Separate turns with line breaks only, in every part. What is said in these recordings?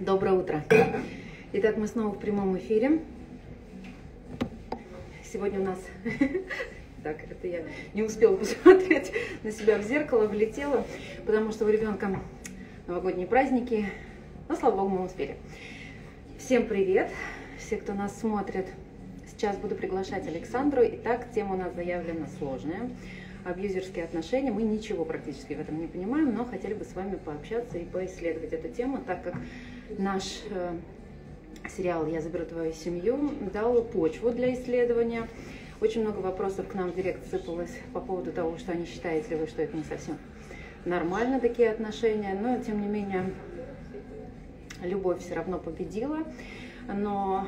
Доброе утро. Итак, мы снова в прямом эфире. Сегодня у нас... Так, это я не успела посмотреть на себя в зеркало, влетела, потому что у ребенка новогодние праздники. Но, слава богу, мы успели. Всем привет, все, кто нас смотрит. Сейчас буду приглашать Александру. Итак, тема у нас заявлена сложная абьюзерские отношения. Мы ничего практически в этом не понимаем, но хотели бы с вами пообщаться и поисследовать эту тему, так как наш э, сериал «Я заберу твою семью» дал почву для исследования. Очень много вопросов к нам в директ сыпалось по поводу того, что они считаете ли вы, что это не совсем нормально такие отношения, но тем не менее любовь все равно победила. Но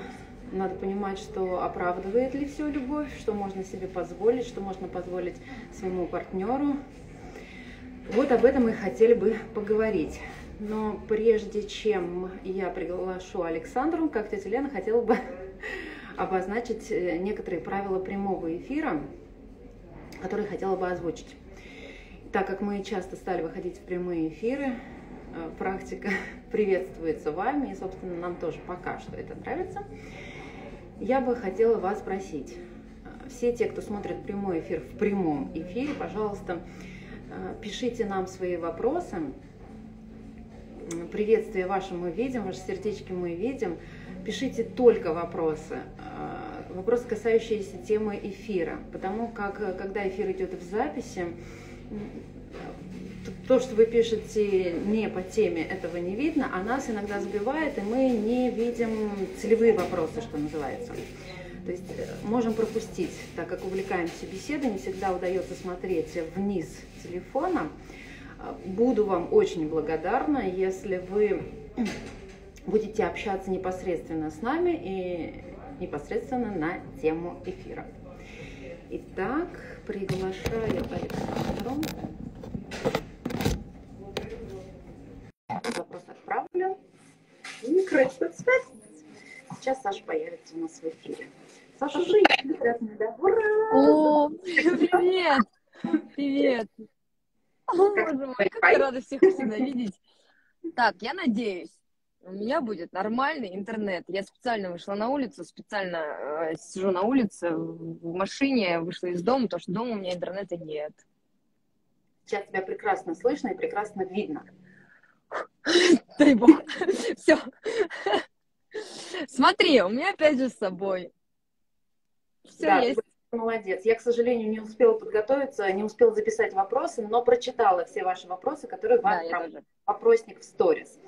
надо понимать, что оправдывает ли все любовь, что можно себе позволить, что можно позволить своему партнеру. Вот об этом мы хотели бы поговорить. Но прежде чем я приглашу Александру, как тетя Лена, хотела бы обозначить э, некоторые правила прямого эфира, которые хотела бы озвучить. Так как мы часто стали выходить в прямые эфиры, э, практика приветствуется вами, и, собственно, нам тоже пока что это нравится. Я бы хотела вас спросить, э, все те, кто смотрит прямой эфир в прямом эфире, пожалуйста, пишите нам свои вопросы. Приветствие ваше мы видим, ваши сердечки мы видим. Пишите только вопросы, э, вопросы, касающиеся темы эфира, потому как, когда эфир идет в записи, то, что вы пишете не по теме, этого не видно, а нас иногда сбивает, и мы не видим целевые вопросы, что называется. То есть э, можем пропустить, так как увлекаемся беседой, не всегда удается смотреть вниз телефона. Буду вам очень благодарна, если вы будете общаться непосредственно с нами и непосредственно на тему эфира. Итак, приглашаю Александру. Запрос отправлен. Сейчас Саша появится у нас в эфире. Саша да? Ура!
О, привет! Привет! О, боже мой, как я рада всех всегда видеть. Так, я надеюсь, у меня будет нормальный интернет. Я специально вышла на улицу, специально э, сижу на улице, в машине, вышла из дома, потому что дома у меня интернета нет.
Сейчас тебя прекрасно слышно и прекрасно видно.
Дай бог. Все. Смотри, у меня опять же с собой.
Все да, есть. Молодец. Я, к сожалению, не успела подготовиться, не успела записать вопросы, но прочитала все ваши вопросы, которые вам да. Вопросник в сторис.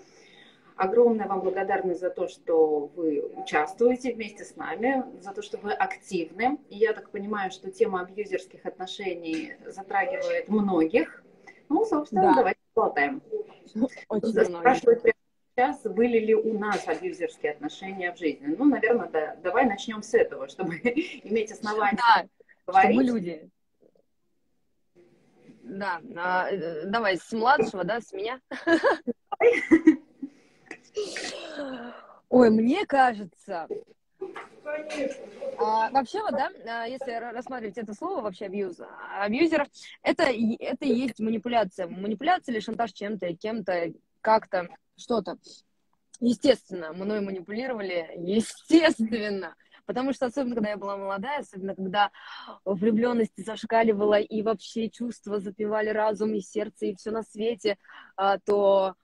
Огромная вам благодарность за то, что вы участвуете вместе с нами, за то, что вы активны. И я так понимаю, что тема абьюзерских отношений затрагивает многих. Ну, собственно, да. давайте поболтаем. Спрашивают прямо сейчас, были ли у нас абьюзерские отношения в жизни. Ну, наверное, да. Давай начнем с этого, чтобы иметь основания
да, говорить. Чтобы люди... Да, а, э, давай с младшего, да, с меня. Ой, мне кажется, а, вообще вот, да, а, если рассматривать это слово вообще абьюз, абьюзер, это, это и есть манипуляция. Манипуляция или шантаж чем-то, кем-то, как-то, что-то. Естественно, мной манипулировали, естественно. Потому что, особенно, когда я была молодая, особенно, когда влюбленность зашкаливала, и вообще чувства запивали разум и сердце, и все на свете, а, то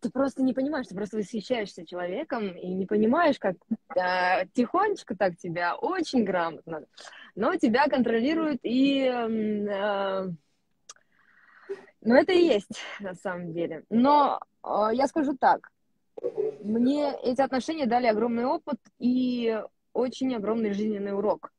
ты просто не понимаешь, ты просто восхищаешься человеком и не понимаешь, как э, тихонечко так тебя, очень грамотно, но тебя контролируют и... Э, ну, это и есть на самом деле. Но э, я скажу так, мне эти отношения дали огромный опыт и очень огромный жизненный урок.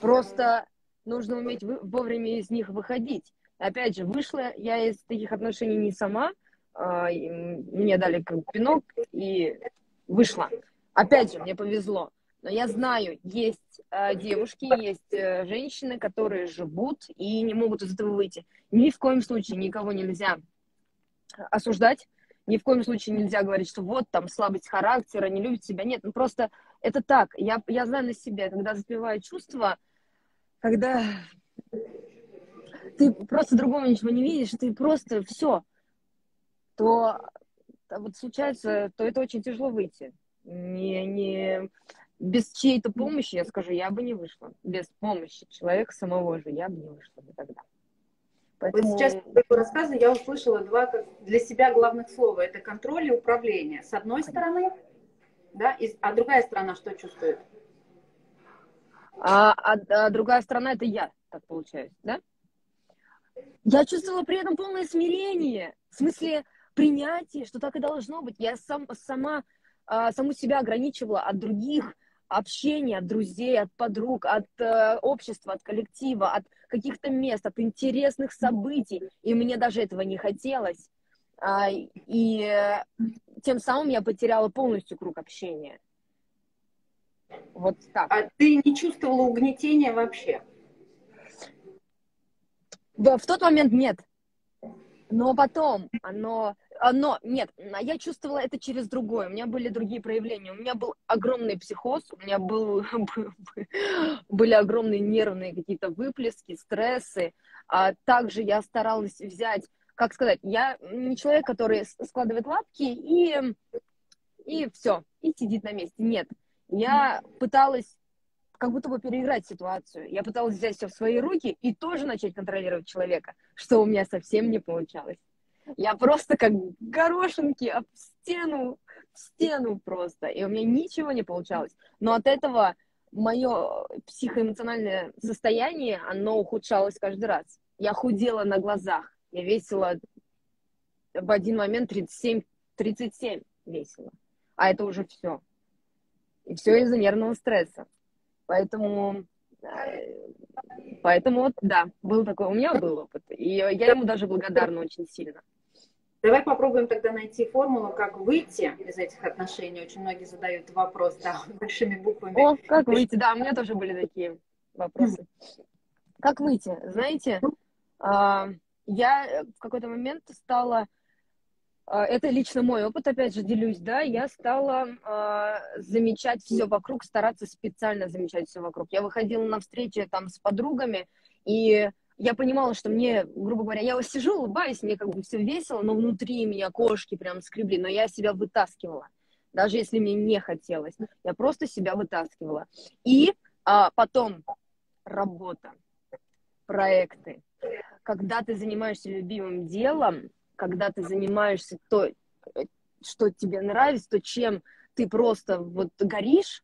Просто нужно уметь вовремя из них выходить. Опять же, вышла я из таких отношений не сама, а, мне дали пинок и вышла. Опять же, мне повезло. Но я знаю, есть э, девушки, есть э, женщины, которые живут и не могут из этого выйти. Ни в коем случае никого нельзя осуждать, ни в коем случае нельзя говорить, что вот там слабость характера, не любит себя. Нет, ну просто это так. Я, я знаю на себе, когда запиваю чувства, когда ты просто другого ничего не видишь, ты просто все, то вот случается, то это очень тяжело выйти. Не, не, без чьей-то помощи, я скажу, я бы не вышла. Без помощи человека самого же я бы не вышла никогда.
Поэтому... Вот сейчас по рассказу я услышала два для себя главных слова. Это контроль и управление. С одной стороны, да, и, а другая сторона что чувствует?
А, а, а другая сторона это я, так получается, да? Я чувствовала при этом полное смирение. В смысле, принятие, что так и должно быть. Я сам, сама, а, саму себя ограничивала от других общения, от друзей, от подруг, от э, общества, от коллектива, от каких-то мест, от интересных событий. И мне даже этого не хотелось. А, и э, тем самым я потеряла полностью круг общения.
Вот так. А ты не чувствовала угнетения вообще?
В тот момент нет. Но потом оно, оно, нет, я чувствовала это через другое. У меня были другие проявления. У меня был огромный психоз, у меня был, были огромные нервные какие-то выплески, стрессы. А также я старалась взять, как сказать, я не человек, который складывает лапки и, и все, и сидит на месте. Нет, я пыталась как будто бы переиграть ситуацию. Я пыталась взять все в свои руки и тоже начать контролировать человека, что у меня совсем не получалось. Я просто как горошинки об стену, в стену просто. И у меня ничего не получалось. Но от этого мое психоэмоциональное состояние, оно ухудшалось каждый раз. Я худела на глазах. Я весила в один момент 37, 37 весила. А это уже все. И все из-за нервного стресса. Поэтому, э, поэтому вот, да, был такой, у меня был опыт. И я ему даже благодарна очень сильно.
Давай попробуем тогда найти формулу, как выйти из этих отношений. Очень многие задают вопрос, да, большими буквами.
О, как выйти, да, у меня тоже были такие вопросы. Как выйти? Знаете, а, я в какой-то момент стала это лично мой опыт, опять же, делюсь, да, я стала э, замечать все вокруг, стараться специально замечать все вокруг. Я выходила на встречи там с подругами, и я понимала, что мне, грубо говоря, я сижу, улыбаюсь, мне как бы все весело, но внутри меня кошки прям скребли, но я себя вытаскивала, даже если мне не хотелось. Я просто себя вытаскивала. И а, потом работа, проекты. Когда ты занимаешься любимым делом, когда ты занимаешься то, что тебе нравится, то, чем ты просто вот горишь,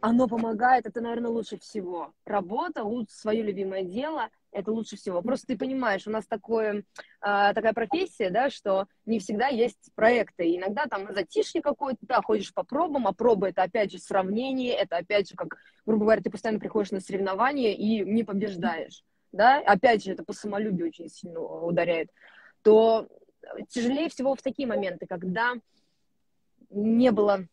оно помогает, это, наверное, лучше всего. Работа, свое любимое дело, это лучше всего. Просто ты понимаешь, у нас такое, а, такая профессия, да, что не всегда есть проекты. Иногда там затишье какое-то, да, ходишь по пробам, а пробы это опять же сравнение, это опять же, как, грубо говоря, ты постоянно приходишь на соревнования и не побеждаешь. Да? Опять же, это по самолюбию очень сильно ударяет то тяжелее всего в такие моменты, когда не было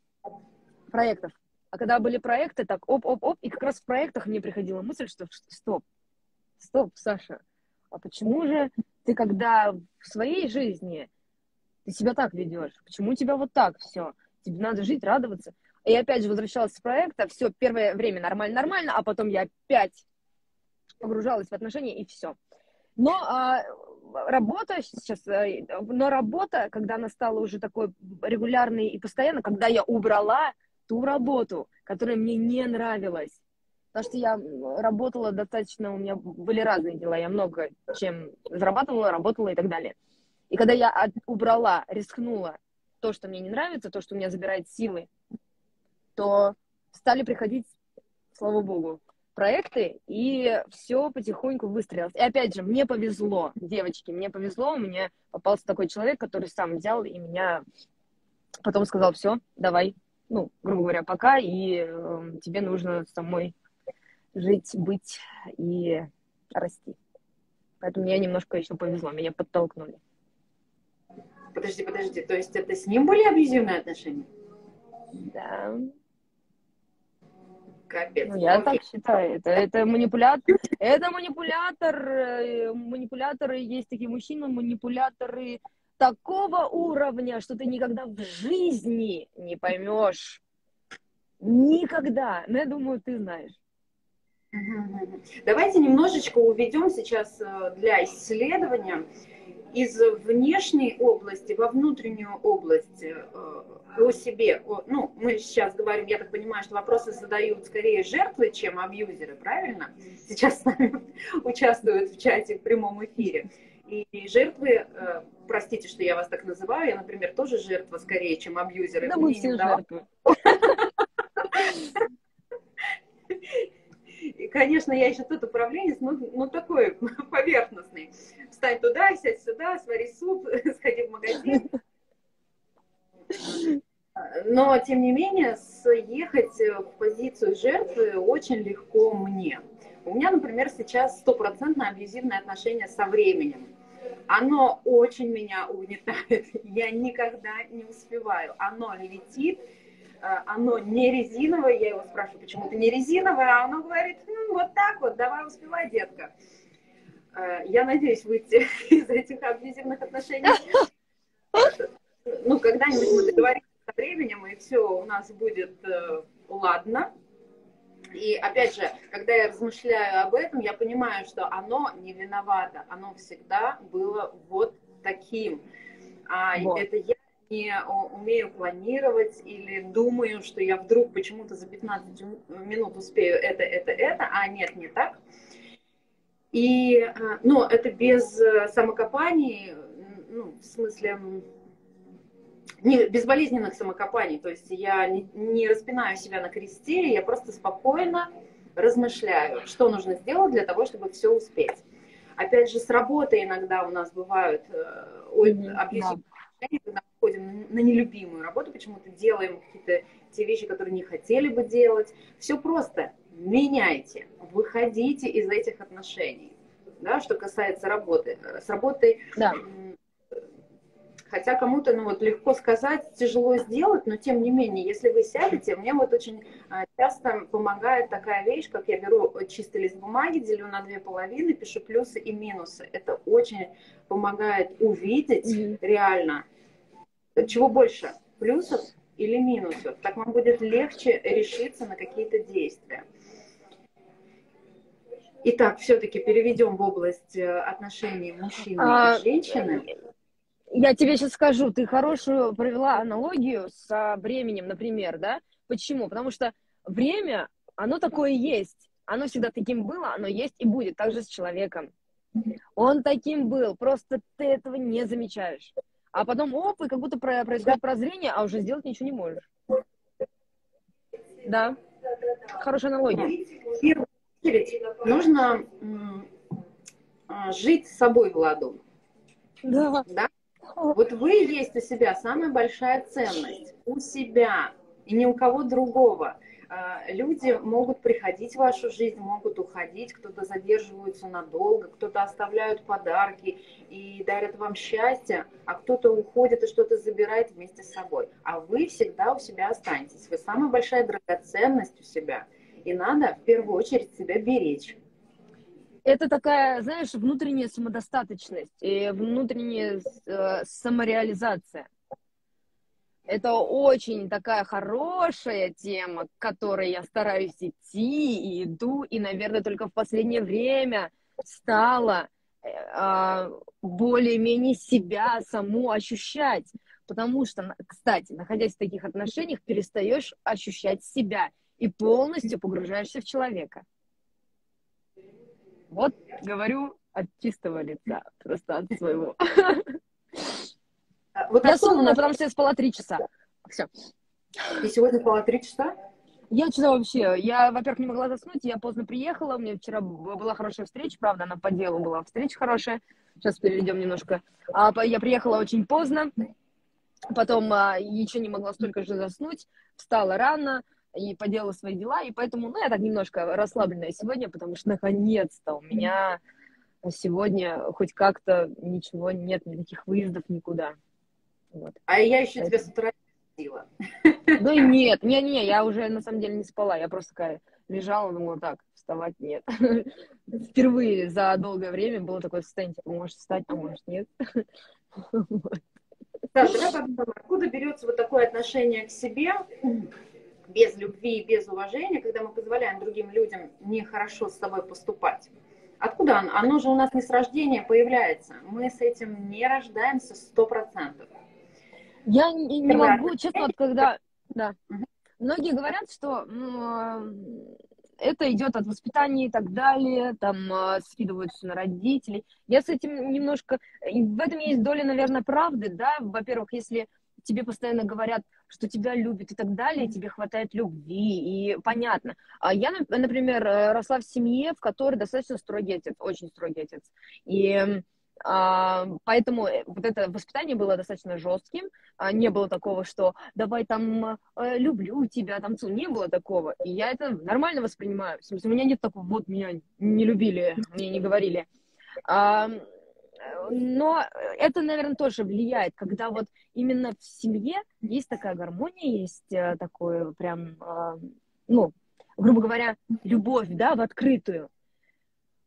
проектов. А когда были проекты, так оп-оп-оп, и как раз в проектах мне приходила мысль, что стоп, стоп, Саша, а почему же ты, когда в своей жизни ты себя так ведешь? Почему у тебя вот так все? Тебе надо жить, радоваться. И опять же возвращалась с проекта, все, первое время нормально-нормально, а потом я опять погружалась в отношения, и все. Но а, работа сейчас, э, но работа, когда она стала уже такой регулярной и постоянно, когда я убрала ту работу, которая мне не нравилась, потому что я работала достаточно, у меня были разные дела, я много чем зарабатывала, работала и так далее. И когда я от, убрала, рискнула то, что мне не нравится, то, что у меня забирает силы, то стали приходить, слава богу, проекты, и все потихоньку выстроилось. И опять же, мне повезло, девочки, мне повезло, мне попался такой человек, который сам взял и меня потом сказал, все, давай, ну, грубо говоря, пока, и э, тебе нужно самой жить, быть и расти. Поэтому мне немножко еще повезло, меня подтолкнули.
Подожди, подожди, то есть это с ним были абьюзивные отношения?
Да. Капец. Ну, я так считаю. Это, это манипулятор. Это манипулятор. Э, манипуляторы есть такие мужчины, манипуляторы такого уровня, что ты никогда в жизни не поймешь. Никогда. Но я думаю, ты знаешь.
Давайте немножечко уведем сейчас э, для исследования из внешней области во внутреннюю область э, о себе. Ну, мы сейчас говорим, я так понимаю, что вопросы задают скорее жертвы, чем абьюзеры, правильно? Сейчас с нами участвуют в чате в прямом эфире. И жертвы, э, простите, что я вас так называю, я, например, тоже жертва скорее, чем абьюзеры.
Да, мы все жертвы.
И, конечно, я еще тот управленец, но, но такой поверхностный. Встань туда, сядь сюда, свари суп, сходи в магазин. Но, тем не менее, съехать в позицию жертвы очень легко мне. У меня, например, сейчас стопроцентно абьюзивное отношение со временем. Оно очень меня угнетает. Я никогда не успеваю. Оно летит, оно не резиновое. Я его спрашиваю, почему ты не резиновое, а оно говорит, ну, вот так вот, давай успевай, детка. Э, я надеюсь выйти из этих абьюзивных отношений. Ну, когда-нибудь мы договоримся со временем, и все у нас будет э, ладно. И опять же, когда я размышляю об этом, я понимаю, что оно не виновато, оно всегда было вот таким. А вот. это я не умею планировать или думаю, что я вдруг почему-то за 15 минут успею это, это, это, а нет, не так. И, ну, это без э, самокопаний, ну, в смысле, не, безболезненных самокопаний. То есть я не, не распинаю себя на кресте, я просто спокойно размышляю, что нужно сделать для того, чтобы все успеть. Опять же, с работы иногда у нас бывают mm-hmm. мы ходим на нелюбимую работу, почему-то делаем какие-то те вещи, которые не хотели бы делать. Все просто. Меняйте, выходите из этих отношений. Да, что касается работы. С работой да. Хотя кому-то, ну вот легко сказать, тяжело сделать, но тем не менее, если вы сядете, мне вот очень а, часто помогает такая вещь, как я беру чистый лист бумаги, делю на две половины, пишу плюсы и минусы. Это очень помогает увидеть mm-hmm. реально, чего больше, плюсов или минусов. Так вам будет легче решиться на какие-то действия. Итак, все-таки переведем в область э, отношений мужчины а, и женщины.
Я тебе сейчас скажу, ты хорошую провела аналогию с временем, например, да? Почему? Потому что время, оно такое есть. Оно всегда таким было, оно есть и будет. Так же с человеком. Он таким был, просто ты этого не замечаешь. А потом, оп, и как будто происходит прозрение, а уже сделать ничего не можешь. Да, хорошая аналогия.
Нужно а, жить с собой в ладу.
Да.
да? Вот вы есть у себя самая большая ценность. У себя и ни у кого другого. А, люди могут приходить в вашу жизнь, могут уходить, кто-то задерживается надолго, кто-то оставляют подарки и дарят вам счастье, а кто-то уходит и что-то забирает вместе с собой. А вы всегда у себя останетесь. Вы самая большая драгоценность у себя. И надо в первую очередь себя беречь
это такая, знаешь, внутренняя самодостаточность и внутренняя э, самореализация. Это очень такая хорошая тема, к которой я стараюсь идти и иду, и, наверное, только в последнее время стала э, более-менее себя саму ощущать. Потому что, кстати, находясь в таких отношениях, перестаешь ощущать себя и полностью погружаешься в человека. Вот говорю от чистого лица, просто от своего. Вот я сонная, потому что я спала три часа. Все.
И сегодня спала три часа?
Я что-то вообще, я, во-первых, не могла заснуть, я поздно приехала, у меня вчера была хорошая встреча, правда, она по делу была встреча хорошая, сейчас перейдем немножко. А, я приехала очень поздно, потом а, еще не могла столько же заснуть, встала рано, и поделала свои дела, и поэтому, ну, я так немножко расслабленная сегодня, потому что наконец-то у меня сегодня хоть как-то ничего нет, никаких выездов никуда.
Вот. А я еще поэтому... тебя с утра видела.
Ну нет, не-не, я уже на самом деле не спала, я просто такая лежала, думала, так, вставать нет. Впервые за долгое время было такое состояние, типа, может встать, а может нет.
Так, давай подумаем, откуда берется вот такое отношение к себе, без любви и без уважения, когда мы позволяем другим людям нехорошо с собой поступать. Откуда оно? Оно же у нас не с рождения появляется. Мы с этим не рождаемся сто процентов.
Я не, не могу, честно, вот когда... Да. Многие говорят, что это идет от воспитания и так далее, там э, скидывают все на родителей. Я с этим немножко... В этом есть доля, наверное, правды, да. Во-первых, если тебе постоянно говорят, что тебя любят и так далее, тебе хватает любви, и понятно. А я, например, э, росла в семье, в которой достаточно строгий отец, очень строгий отец. И а, поэтому э, вот это воспитание было достаточно жестким. А, не было такого, что давай там э, люблю тебя, там не было такого. И я это нормально воспринимаю. В смысле, у меня нет такого, вот меня не любили, мне не говорили. А, но это, наверное, тоже влияет, когда вот именно в семье есть такая гармония, есть э, такое прям, ну, грубо говоря, любовь, да, в открытую.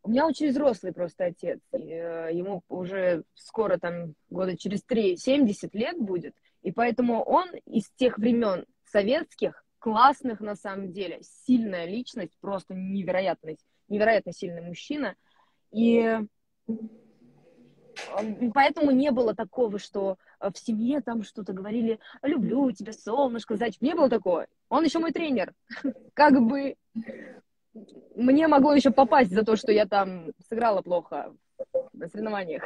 У меня очень взрослый просто отец. Э, ему уже скоро там года через три 70 лет будет. И поэтому он из тех времен советских, классных на самом деле, сильная личность, просто невероятно, невероятно сильный мужчина. И поэтому не было такого, что в семье там что-то говорили, люблю тебя, солнышко, зайчик. Не было такого. Он еще мой тренер. Как бы мне могло еще попасть за то, что я там сыграла плохо на соревнованиях.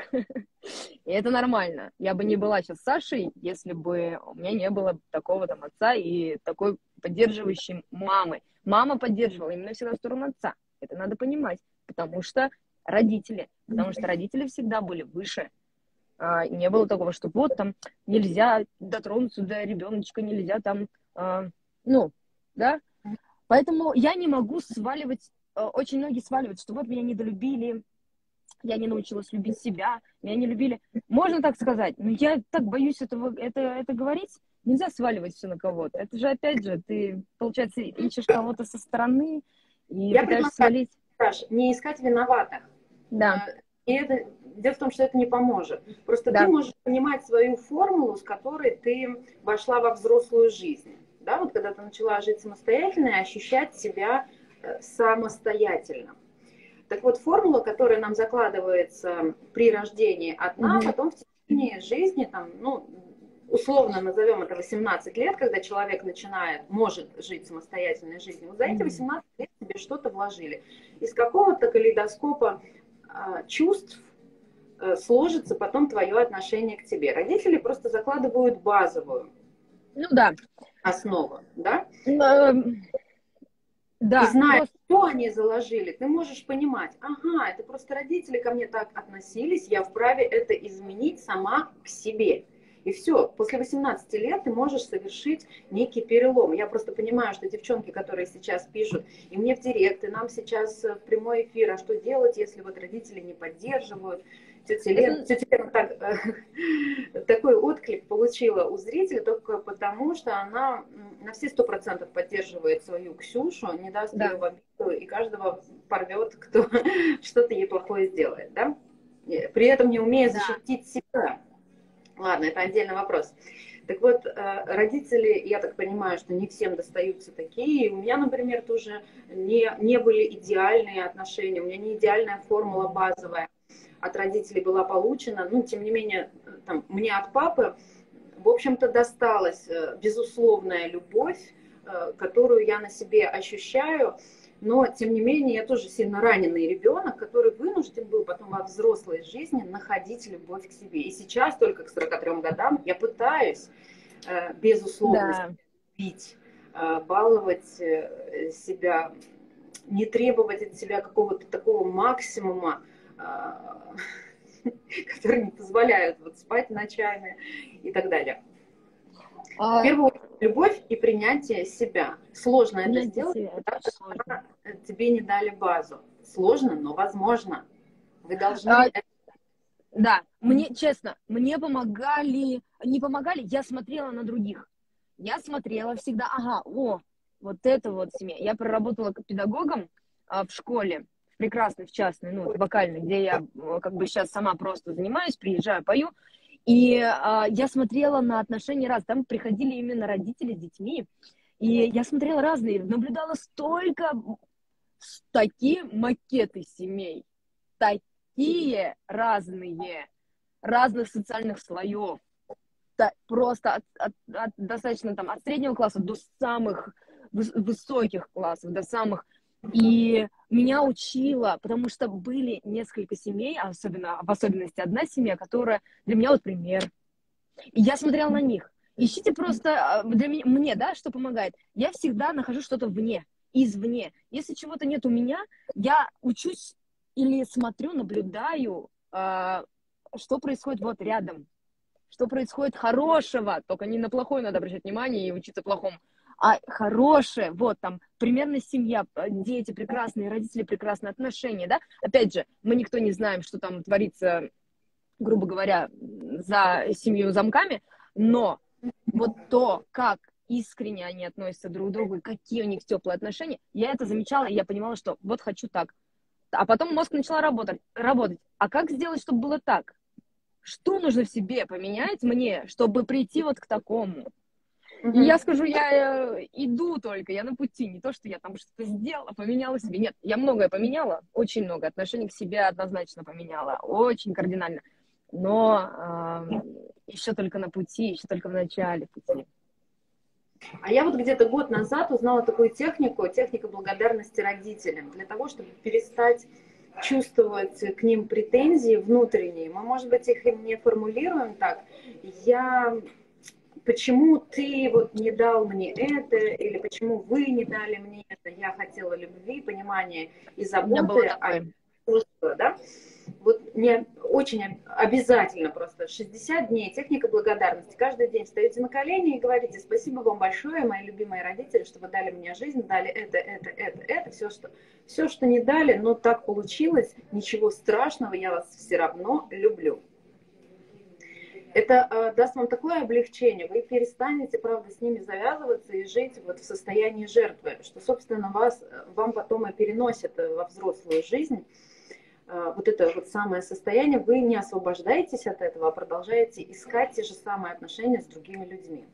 И это нормально. Я бы не была сейчас Сашей, если бы у меня не было такого там отца и такой поддерживающей мамы. Мама поддерживала именно всегда в сторону отца. Это надо понимать, потому что родители, потому что родители всегда были выше. А, не было такого, что вот там нельзя дотронуться до ребеночка, нельзя там, а, ну, да, Поэтому я не могу сваливать, э, очень многие сваливают, что вот меня недолюбили, я не научилась любить себя, меня не любили. Можно так сказать, но я так боюсь этого, это, это говорить. Нельзя сваливать все на кого-то. Это же, опять же, ты, получается, ищешь кого-то со стороны и
я пытаешься свалить. Саш, не искать виноватых.
Да.
Э, и это, дело в том, что это не поможет. Просто да. ты можешь понимать свою формулу, с которой ты вошла во взрослую жизнь да, вот когда ты начала жить самостоятельно и ощущать себя э, самостоятельно. Так вот, формула, которая нам закладывается при рождении одна, mm-hmm. потом в течение жизни, там, ну, условно назовем это 18 лет, когда человек начинает, может жить самостоятельной жизнью, вот за эти 18 лет тебе что-то вложили. Из какого-то калейдоскопа э, чувств э, сложится потом твое отношение к тебе. Родители просто закладывают базовую.
Ну да
основа, да?
Эм, да.
И зная, просто... что они заложили, ты можешь понимать, ага, это просто родители ко мне так относились, я вправе это изменить сама к себе. И все, после 18 лет ты можешь совершить некий перелом. Я просто понимаю, что девчонки, которые сейчас пишут, и мне в директ, и нам сейчас в прямой эфир, а что делать, если вот родители не поддерживают, тетя Лена, тетя Лена так, э, такой отклик получила у зрителя только потому, что она на все сто процентов поддерживает свою Ксюшу, не даст да. ее в обиду и каждого порвет, кто что-то ей плохое сделает, да? При этом не умея защитить да. себя. Ладно, это отдельный вопрос. Так вот, э, родители, я так понимаю, что не всем достаются такие. У меня, например, тоже не, не были идеальные отношения, у меня не идеальная формула базовая от родителей была получена, ну, тем не менее, там, мне от папы, в общем-то, досталась э, безусловная любовь, э, которую я на себе ощущаю, но, тем не менее, я тоже сильно раненый ребенок, который вынужден был потом во взрослой жизни находить любовь к себе. И сейчас, только к 43 годам, я пытаюсь, э, безусловно, да. любить, баловать себя, не требовать от себя какого-то такого максимума, которые не позволяют вот спать ночами и так далее. А... В первую очередь, любовь и принятие себя. Сложно это сделать, потому что тебе не дали базу. Сложно, но возможно. Вы должны... А...
Да, мне, честно, мне помогали, не помогали, я смотрела на других. Я смотрела всегда, ага, о, вот это вот семья. Я проработала педагогом а, в школе, прекрасный, в частной, ну, вокальной, где я э, как бы сейчас сама просто занимаюсь, приезжаю, пою. И а, я смотрела на отношения раз, там приходили именно родители с детьми, и я смотрела разные, наблюдала столько такие макеты семей. такие разные, разных социальных слоев. Да, просто от, от, от, достаточно там от среднего класса до самых высоких классов, до самых и меня учила, потому что были несколько семей, особенно в особенности одна семья, которая для меня вот пример. И я смотрела на них. Ищите просто а, для меня, мне, да, что помогает. Я всегда нахожу что-то вне, извне. Если чего-то нет у меня, я учусь или смотрю, наблюдаю, э, что происходит вот рядом, что происходит хорошего. Только не на плохое надо обращать внимание и учиться плохому а хорошая, вот там, примерно семья, дети прекрасные, родители прекрасные, отношения, да, опять же, мы никто не знаем, что там творится, грубо говоря, за семью замками, но вот то, как искренне они относятся друг к другу, какие у них теплые отношения, я это замечала, и я понимала, что вот хочу так. А потом мозг начала работать, работать. А как сделать, чтобы было так? Что нужно в себе поменять мне, чтобы прийти вот к такому? И я скажу, я э, иду только, я на пути, не то, что я там что-то сделала, поменяла себе. Нет, я многое поменяла, очень много. Отношение к себе однозначно поменяла, очень кардинально. Но э, еще только на пути, еще только в начале пути.
А я вот где-то год назад узнала такую технику, техника благодарности родителям, для того, чтобы перестать чувствовать к ним претензии внутренние. Мы, может быть, их и не формулируем так. Я почему ты вот не дал мне это, или почему вы не дали мне это, я хотела любви, понимания и заботы, а чувства, да? Вот мне очень обязательно просто 60 дней техника благодарности. Каждый день встаете на колени и говорите спасибо вам большое, мои любимые родители, что вы дали мне жизнь, дали это, это, это, это, все, что, все, что не дали, но так получилось, ничего страшного, я вас все равно люблю это э, даст вам такое облегчение, вы перестанете, правда, с ними завязываться и жить вот в состоянии жертвы, что, собственно, вас, вам потом и переносит во взрослую жизнь. Э, вот это вот самое состояние, вы не освобождаетесь от этого, а продолжаете искать те же самые отношения с другими людьми.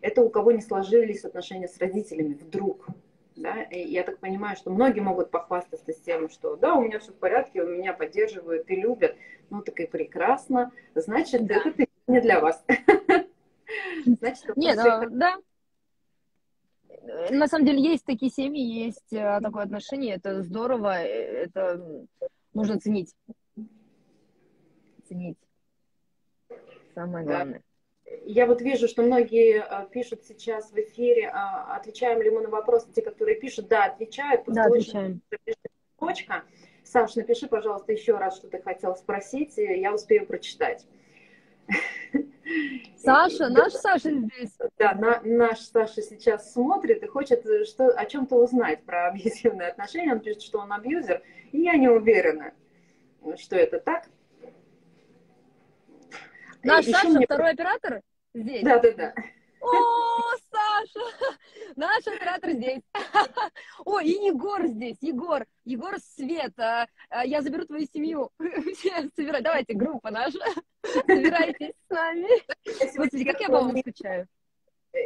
Это у кого не сложились отношения с родителями вдруг. Да? И я так понимаю, что многие могут похвастаться тем, что да, у меня все в порядке, у меня поддерживают и любят. Ну так и прекрасно. Значит, да. это не для вас.
Значит, Нет, ну, да. На самом деле есть такие семьи, есть э, такое отношение, это здорово, э, это нужно ценить. Ценить. Самое главное.
Я вот вижу, что многие э, пишут сейчас в эфире, а, отвечаем ли мы на вопросы, те, которые пишут, да, отвечают.
Да, отвечаем.
Точка. Саш, напиши, пожалуйста, еще раз, что ты хотел спросить, я успею прочитать.
Саша, наш Саша здесь.
Да, на, наш Саша сейчас смотрит и хочет что, о чем-то узнать про абьюзивные отношения. Он пишет, что он абьюзер, и я не уверена, что это так.
Наш Еще Саша, мне... второй оператор здесь?
Да, да, да.
О, Саша! Наш оператор здесь. О, и Егор здесь. Егор. Егор Свет. А, а, я заберу твою семью. Собирай. Давайте, группа наша. Собирайтесь с нами. Господи, как я по вам скучаю.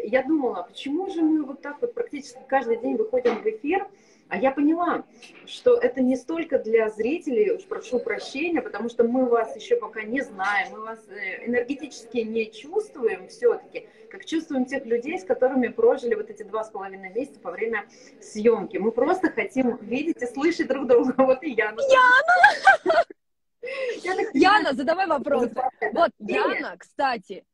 Я думала, почему же мы вот так вот практически каждый день выходим в эфир, а я поняла, что это не столько для зрителей, уж прошу прощения, потому что мы вас еще пока не знаем, мы вас э, энергетически не чувствуем все-таки, как чувствуем тех людей, с которыми прожили вот эти два с половиной месяца во время съемки. Мы просто хотим видеть и слышать друг друга. Вот и Яна.
Яна! Яна, задавай вопрос. Вот, Яна, кстати,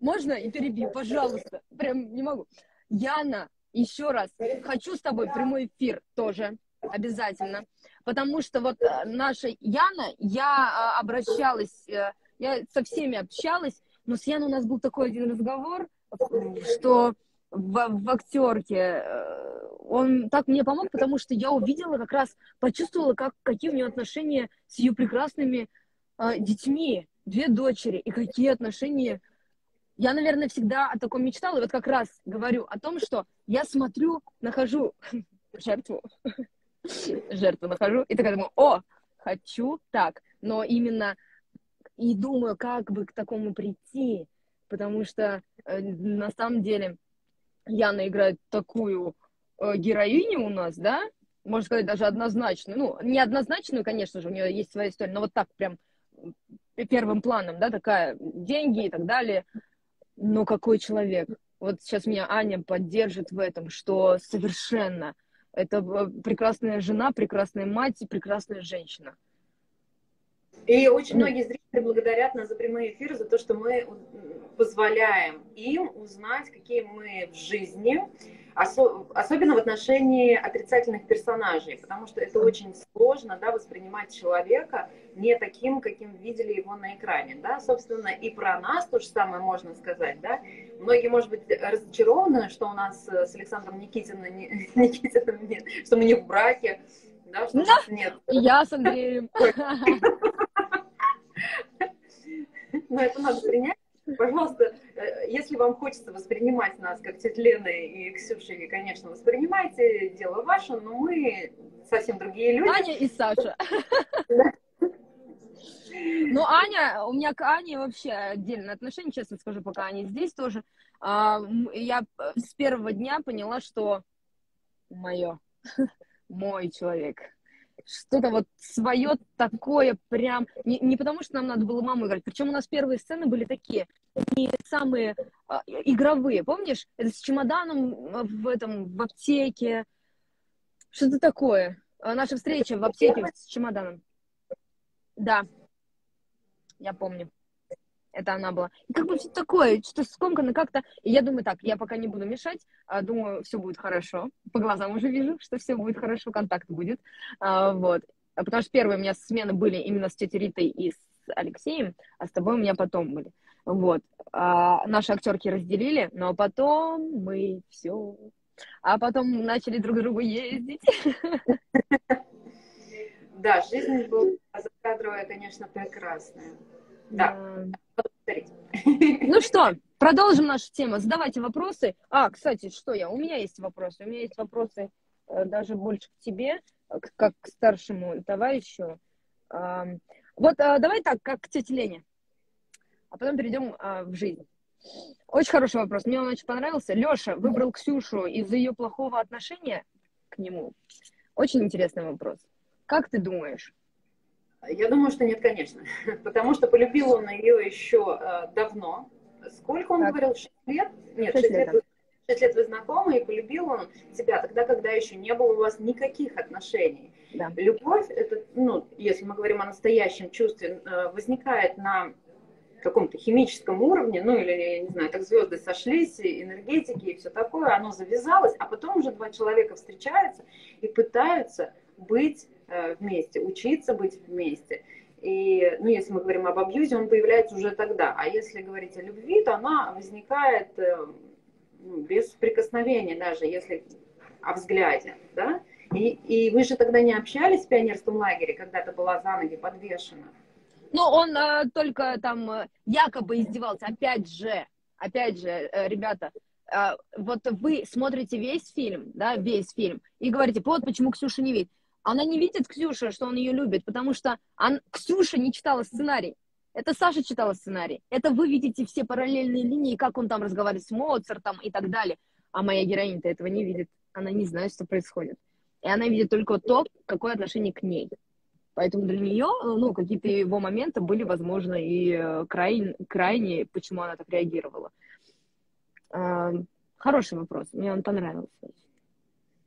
можно и перебью, пожалуйста? Прям не могу. Яна, еще раз, хочу с тобой прямой эфир тоже, обязательно. Потому что вот э, наша Яна, я э, обращалась, э, я со всеми общалась, но с Яной у нас был такой один разговор, что в, в актерке он так мне помог, потому что я увидела как раз, почувствовала, как, какие у нее отношения с ее прекрасными э, детьми, две дочери, и какие отношения я, наверное, всегда о таком мечтала. И вот как раз говорю о том, что я смотрю, нахожу жертву, жертву нахожу, и такая думаю, о, хочу так. Но именно и думаю, как бы к такому прийти, потому что э, на самом деле Яна играет такую э, героиню у нас, да, можно сказать, даже однозначную. Ну, не однозначную, конечно же, у нее есть своя история, но вот так прям первым планом, да, такая, деньги и так далее. Но какой человек? Вот сейчас меня Аня поддержит в этом, что совершенно это прекрасная жена, прекрасная мать и прекрасная женщина.
И очень многие зрители благодарят нас за прямые эфиры, за то, что мы позволяем им узнать, какие мы в жизни, особенно в отношении отрицательных персонажей, потому что это очень сложно да, воспринимать человека не таким, каким видели его на экране. Да? Собственно, и про нас то же самое можно сказать. Да? Многие, может быть, разочарованы, что у нас с Александром Никитиным, Никитиным нет, что мы не в браке, да, что
да. нет. Я с Андреем.
Но это надо принять. Пожалуйста, э, если вам хочется воспринимать нас как тетя Лены и Ксюши, конечно, воспринимайте, дело ваше, но мы совсем другие люди.
Аня и Саша. Ну, Аня, у меня к Ане вообще отдельное отношение, честно скажу, пока Аня здесь тоже. А, я с первого дня поняла, что мое, мой человек что-то вот свое такое прям... Не, не потому, что нам надо было маму играть. Причем у нас первые сцены были такие, не самые а, игровые. Помнишь? Это с чемоданом а, в этом, в аптеке. Что-то такое. А, наша встреча в аптеке с чемоданом. Да. Я помню. Это она была. И как бы все такое, что-то скомкано как-то. И я думаю, так, я пока не буду мешать, а, думаю, все будет хорошо. По глазам уже вижу, что все будет хорошо, контакт будет. А, вот. А потому что первые у меня смены были именно с тетей Ритой и с Алексеем, а с тобой у меня потом были. Вот. А, наши актерки разделили, но потом мы все. А потом начали друг к другу ездить.
Да, жизнь была закадровая, конечно, прекрасная. Да.
Ну что, продолжим нашу тему. Задавайте вопросы. А, кстати, что я? У меня есть вопросы. У меня есть вопросы э, даже больше к тебе, как к старшему товарищу. Вот э, давай так, как к тете Лене. А потом перейдем а, в жизнь. Очень хороший вопрос. Мне он очень понравился. Леша выбрал Ксюшу из-за ее плохого отношения к нему. Очень интересный вопрос. Как ты думаешь?
Я думаю, что нет, конечно. Потому что полюбил он ее еще э, давно. Сколько он так. говорил? Шесть лет? Нет, шесть лет. лет. Шесть лет вы знакомы, и полюбил он тебя тогда, когда еще не было у вас никаких отношений. Да. Любовь, это, ну, если мы говорим о настоящем чувстве, э, возникает на каком-то химическом уровне, ну или, я не знаю, так звезды сошлись, энергетики и все такое, оно завязалось, а потом уже два человека встречаются и пытаются быть вместе, учиться быть вместе. И, ну, если мы говорим об абьюзе, он появляется уже тогда. А если говорить о любви, то она возникает э, ну, без прикосновения даже, если о взгляде, да? И, и вы же тогда не общались в пионерском лагере, когда ты была за ноги подвешена?
Ну, он э, только там э, якобы издевался. Опять же, опять же, э, ребята, э, вот вы смотрите весь фильм, да, весь фильм, и говорите, вот почему Ксюша не видит. Она не видит Ксюша, что он ее любит, потому что он, Ксюша не читала сценарий. Это Саша читала сценарий. Это вы видите все параллельные линии, как он там разговаривает с Моцартом и так далее. А моя героиня-то этого не видит. Она не знает, что происходит. И она видит только то, какое отношение к ней. Поэтому для нее, ну, какие-то его моменты были, возможно, и э, крайне, крайне, почему она так реагировала. Хороший вопрос, мне он понравился.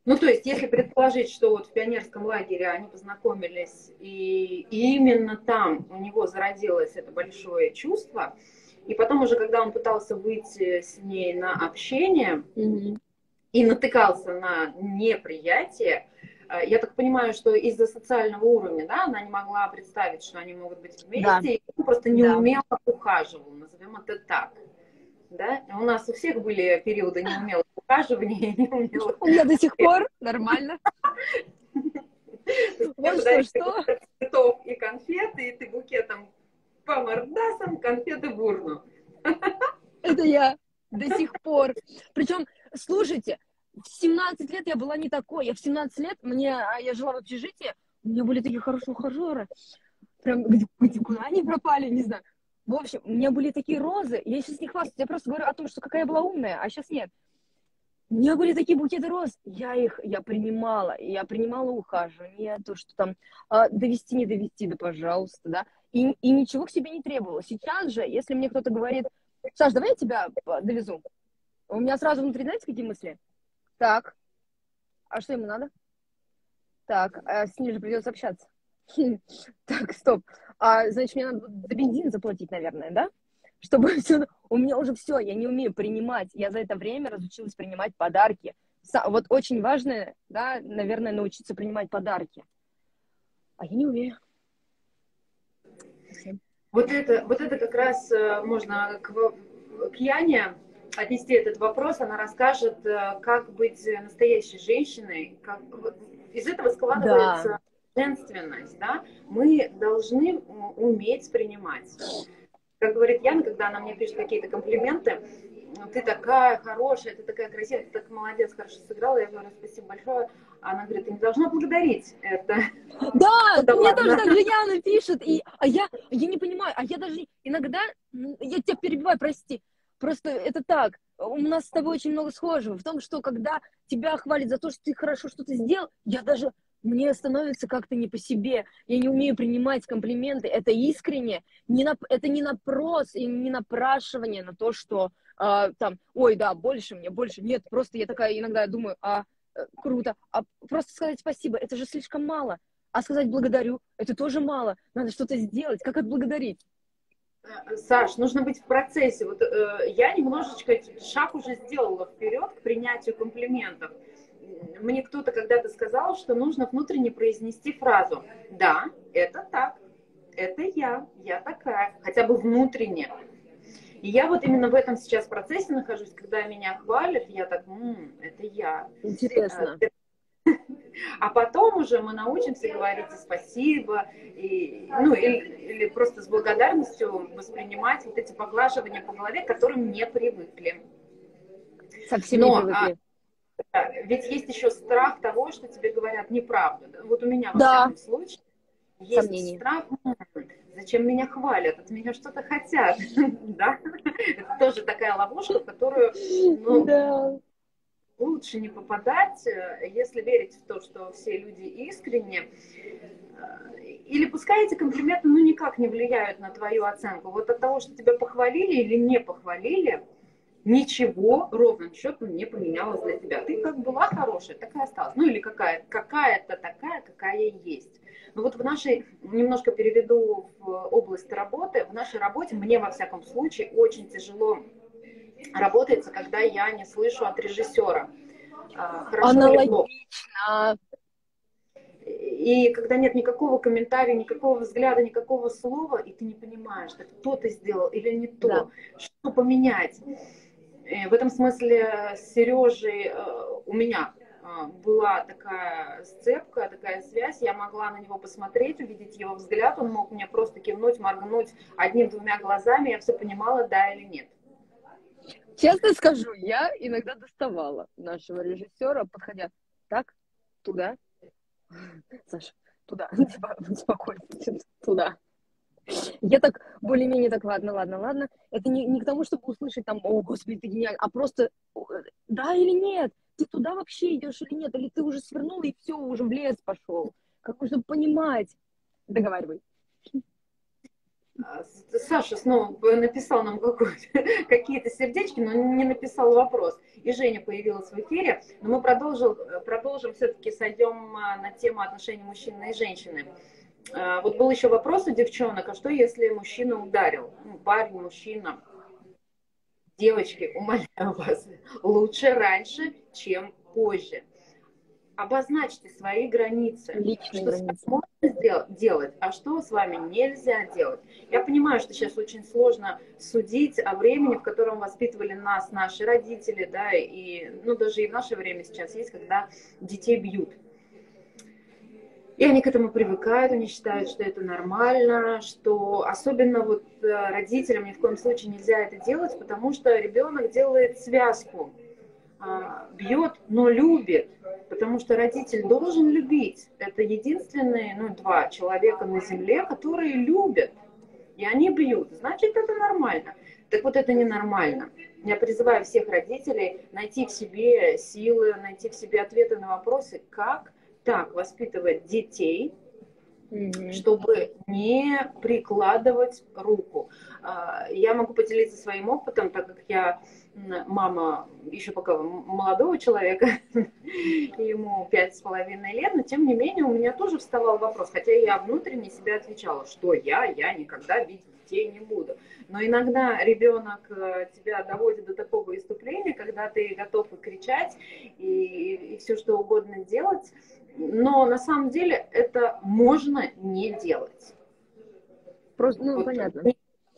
Ну, то есть, если предположить, что вот в пионерском лагере они познакомились, и, и именно там у него зародилось это большое чувство, и потом уже, когда он пытался выйти с ней на общение mm-hmm. и натыкался на неприятие, э, я так понимаю, что из-за социального уровня, да, она не могла представить, что они могут быть вместе, да. и он просто неумело да. ухаживал, назовем это так. Да? У нас у всех были периоды неумелых ухаживания, неумелых...
У меня до сих пор нормально.
Вот что, что? Цветов и конфеты, и ты букетом по мордасам, конфеты в урну.
Это я до сих пор. Причем, слушайте, в 17 лет я была не такой. Я в 17 лет, мне, а, я жила в общежитии, у меня были такие хорошие ухажеры. Прям, где, куда они пропали, не знаю. В общем, у меня были такие розы, я сейчас не хвастаюсь, я просто говорю о том, что какая я была умная, а сейчас нет. у меня были такие букеты роз, я их, я принимала, я принимала ухаживание, то, что там а, довести, не довести, да пожалуйста, да, и, и ничего к себе не требовала. Сейчас же, если мне кто-то говорит, Саш, давай я тебя а, довезу, у меня сразу внутри, знаете, какие мысли? Так, а что ему надо? Так, а с ним же придется общаться. Так, стоп. А, значит, мне надо за бензин заплатить, наверное, да? Чтобы все... У меня уже все, я не умею принимать. Я за это время разучилась принимать подарки. Вот очень важно, да, наверное, научиться принимать подарки. А я не умею.
Вот это, вот это как раз э, можно к, к Яне отнести этот вопрос. Она расскажет, э, как быть настоящей женщиной. Как... Из этого складывается да женственность, да, мы должны уметь принимать. Как говорит Яна, когда она мне пишет какие-то комплименты, ты такая хорошая, ты такая красивая, ты так молодец, хорошо сыграла. Я говорю, спасибо большое. Она говорит, ты не должна благодарить это.
Да, да мне тоже так же Яна пишет, и, а я, я не понимаю, а я даже иногда, я тебя перебиваю, прости, просто это так, у нас с тобой очень много схожего в том, что когда тебя хвалят за то, что ты хорошо что-то сделал, я даже мне становится как-то не по себе, я не умею принимать комплименты, это искренне, не на, это не напрос и не напрашивание на то, что э, там, ой, да, больше мне, больше, нет, просто я такая иногда думаю, а, э, круто, а просто сказать спасибо, это же слишком мало, а сказать благодарю, это тоже мало, надо что-то сделать, как отблагодарить?
Саш, нужно быть в процессе. Вот э, я немножечко шаг уже сделала вперед к принятию комплиментов мне кто-то когда-то сказал, что нужно внутренне произнести фразу «Да, это так, это я, я такая», хотя бы внутренне. И я вот именно в этом сейчас процессе нахожусь, когда меня хвалят, я так, М, это я.
Интересно.
А потом уже мы научимся говорить спасибо, и, ну, или, или просто с благодарностью воспринимать вот эти поглаживания по голове, к которым не привыкли.
Совсем Но, не привыкли.
Ведь есть еще страх того, что тебе говорят неправду. Вот у меня да. во всяком случае есть Сомнение. страх, зачем меня хвалят, от меня что-то хотят. да? Это тоже такая ловушка, в которую ну, да. лучше не попадать, если верить в то, что все люди искренне. Или пускай эти комплименты ну, никак не влияют на твою оценку. Вот от того, что тебя похвалили или не похвалили, ничего ровным счетом не поменялось для тебя. Ты как была хорошая, такая осталась. Ну или какая, какая-то такая, какая есть. Но вот в нашей, немножко переведу в область работы, в нашей работе мне, во всяком случае, очень тяжело работается, когда я не слышу от режиссера.
А, хорошо Аналогично.
И когда нет никакого комментария, никакого взгляда, никакого слова, и ты не понимаешь, кто ты сделал или не то, да. что поменять. Э, в этом смысле с Сережей э, у меня э, была такая сцепка, такая связь, я могла на него посмотреть, увидеть его взгляд, он мог мне просто кивнуть, моргнуть одним-двумя глазами, я все понимала, да или нет.
Честно скажу, я иногда доставала нашего режиссера, подходя так, туда, Саша, туда, спокойно, туда. Я так более-менее так, ладно, ладно, ладно. Это не, не к тому, чтобы услышать там, о, господи, ты гениальный, а просто да или нет, ты туда вообще идешь или нет, или ты уже свернул и все, уже в лес пошел. Как можно понимать. Договаривай.
А, Саша снова написал нам какие-то сердечки, но не написал вопрос. И Женя появилась в эфире. Но мы продолжим, продолжим все-таки сойдем а, на тему отношений мужчины и женщины. А, вот был еще вопрос у девчонок, а что если мужчина ударил? Ну, парень, мужчина. Девочки, умоляю вас, лучше раньше, чем позже. Обозначьте свои границы.
Личные
что
границы.
можно сделать, делать, а что с вами нельзя делать. Я понимаю, что сейчас очень сложно судить о времени, в котором воспитывали нас наши родители, да, и ну, даже и в наше время сейчас есть, когда детей бьют и они к этому привыкают, они считают, что это нормально, что особенно вот э, родителям ни в коем случае нельзя это делать, потому что ребенок делает связку, а, бьет, но любит, потому что родитель должен любить. Это единственные, ну, два человека на земле, которые любят, и они бьют. Значит, это нормально. Так вот, это ненормально. Я призываю всех родителей найти в себе силы, найти в себе ответы на вопросы, как так воспитывать детей, mm-hmm. чтобы не прикладывать руку. А, я могу поделиться своим опытом, так как я мама еще пока молодого человека, ему пять с половиной лет, но тем не менее у меня тоже вставал вопрос, хотя я внутренне себя отвечала, что я, я никогда видеть детей не буду. Но иногда ребенок э, тебя доводит до такого иступления, когда ты готов и кричать, и, и все что угодно делать, но на самом деле это можно не делать.
Просто, ну, вот, понятно.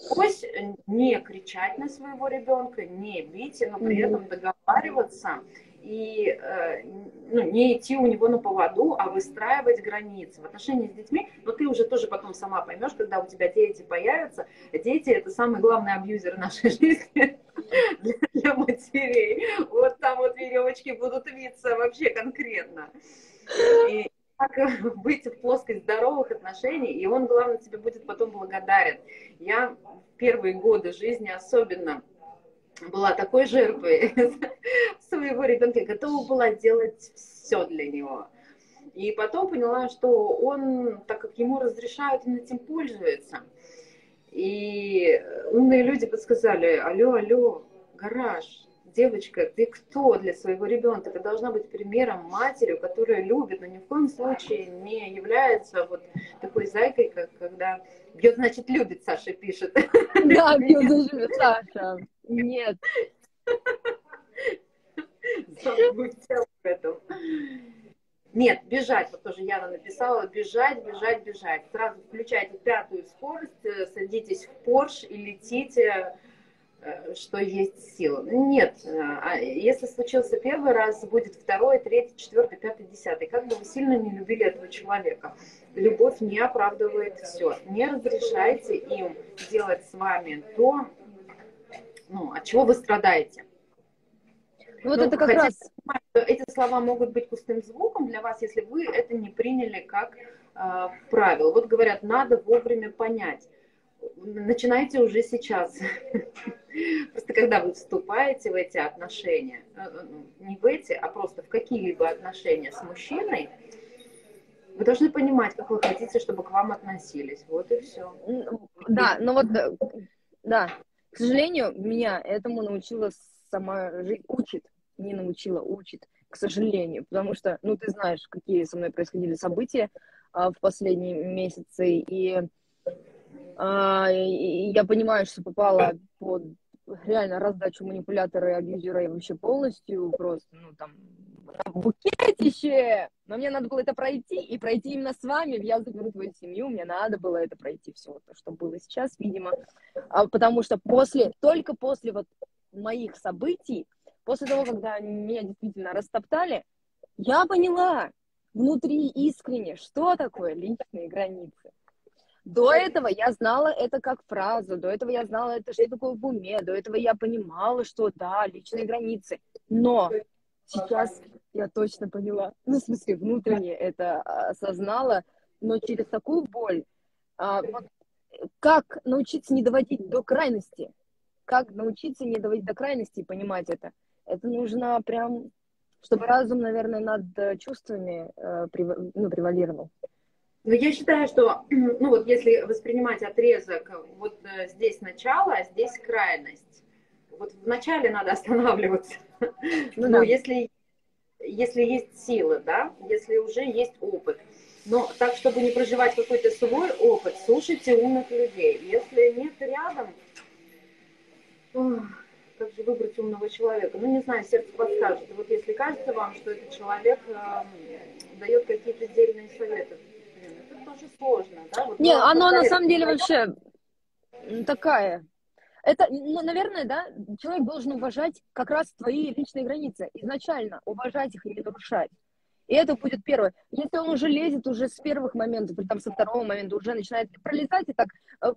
Пусть не кричать на своего ребенка, не бить, но при этом договариваться и э, ну, не идти у него на поводу, а выстраивать границы в отношении с детьми. Но ты уже тоже потом сама поймешь, когда у тебя дети появятся. Дети это самый главный абьюзер нашей жизни для, для матерей. Вот там вот веревочки будут виться вообще конкретно. И как быть в плоскость здоровых отношений, и он, главное, тебе будет потом благодарен. Я первые годы жизни особенно была такой жертвой своего ребенка, готова была делать все для него. И потом поняла, что он, так как ему разрешают, он этим пользуется. И умные люди подсказали, алло, алло, гараж, девочка, ты кто для своего ребенка? Ты должна быть примером матерью, которая любит, но ни в коем случае не является вот такой зайкой, как когда бьет, значит, любит, Саша пишет.
Да, бьет, значит, Саша. Нет.
Забудьте об этом. Нет, бежать, вот тоже Яна написала, бежать, бежать, бежать. Сразу включайте пятую скорость, э, садитесь в Порш и летите что есть сила. Нет, э, а если случился первый раз, будет второй, третий, четвертый, пятый, десятый. Как бы вы сильно не любили этого человека, любовь не оправдывает все. Не разрешайте им делать с вами то, ну, от чего вы страдаете.
Вот ну, это как раз...
Эти слова могут быть пустым звуком для вас, если вы это не приняли как э, правило. Вот говорят, надо вовремя понять начинайте уже сейчас. Просто когда вы вступаете в эти отношения, э, э, ну, не в эти, а просто в какие-либо отношения с мужчиной, вы должны понимать, как вы хотите, чтобы к вам относились. Вот и все.
Да, но вот, да, к сожалению, меня этому научила сама жизнь, учит, не научила, учит, к сожалению, потому что, ну, ты знаешь, какие со мной происходили события а, в последние месяцы, и я понимаю, что попала под реально раздачу манипулятора и абьюзера и вообще полностью просто, ну, там, букетище, но мне надо было это пройти, и пройти именно с вами, я заберу твою семью, мне надо было это пройти, все то, что было сейчас, видимо, а, потому что после, только после вот моих событий, после того, когда меня действительно растоптали, я поняла внутри искренне, что такое личные границы. До этого я знала это как фразу, до этого я знала это, что такое в уме, до этого я понимала, что да, личные границы. Но сейчас я точно поняла, ну, в смысле, внутренне это осознала, но через такую боль. А, вот, как научиться не доводить до крайности? Как научиться не доводить до крайности и понимать это? Это нужно прям, чтобы разум, наверное, над чувствами э, ну, превалировал.
Но я считаю, что, ну вот если воспринимать отрезок, вот э, здесь начало, а здесь крайность. Вот в начале надо останавливаться. Ну, да. если, если есть силы, да, если уже есть опыт. Но так, чтобы не проживать какой-то свой опыт, слушайте умных людей. Если нет рядом, как же выбрать умного человека? Ну, не знаю, сердце подскажет. Вот если кажется вам, что этот человек э, дает какие-то отдельные советы, тоже сложно, да? Вот
Не, оно на самом деле вообще такая. Это, ну, наверное, да, человек должен уважать как раз твои личные границы. Изначально уважать их и не нарушать. И это будет первое. Если он уже лезет уже с первых моментов, или там со второго момента уже начинает пролезать и так э,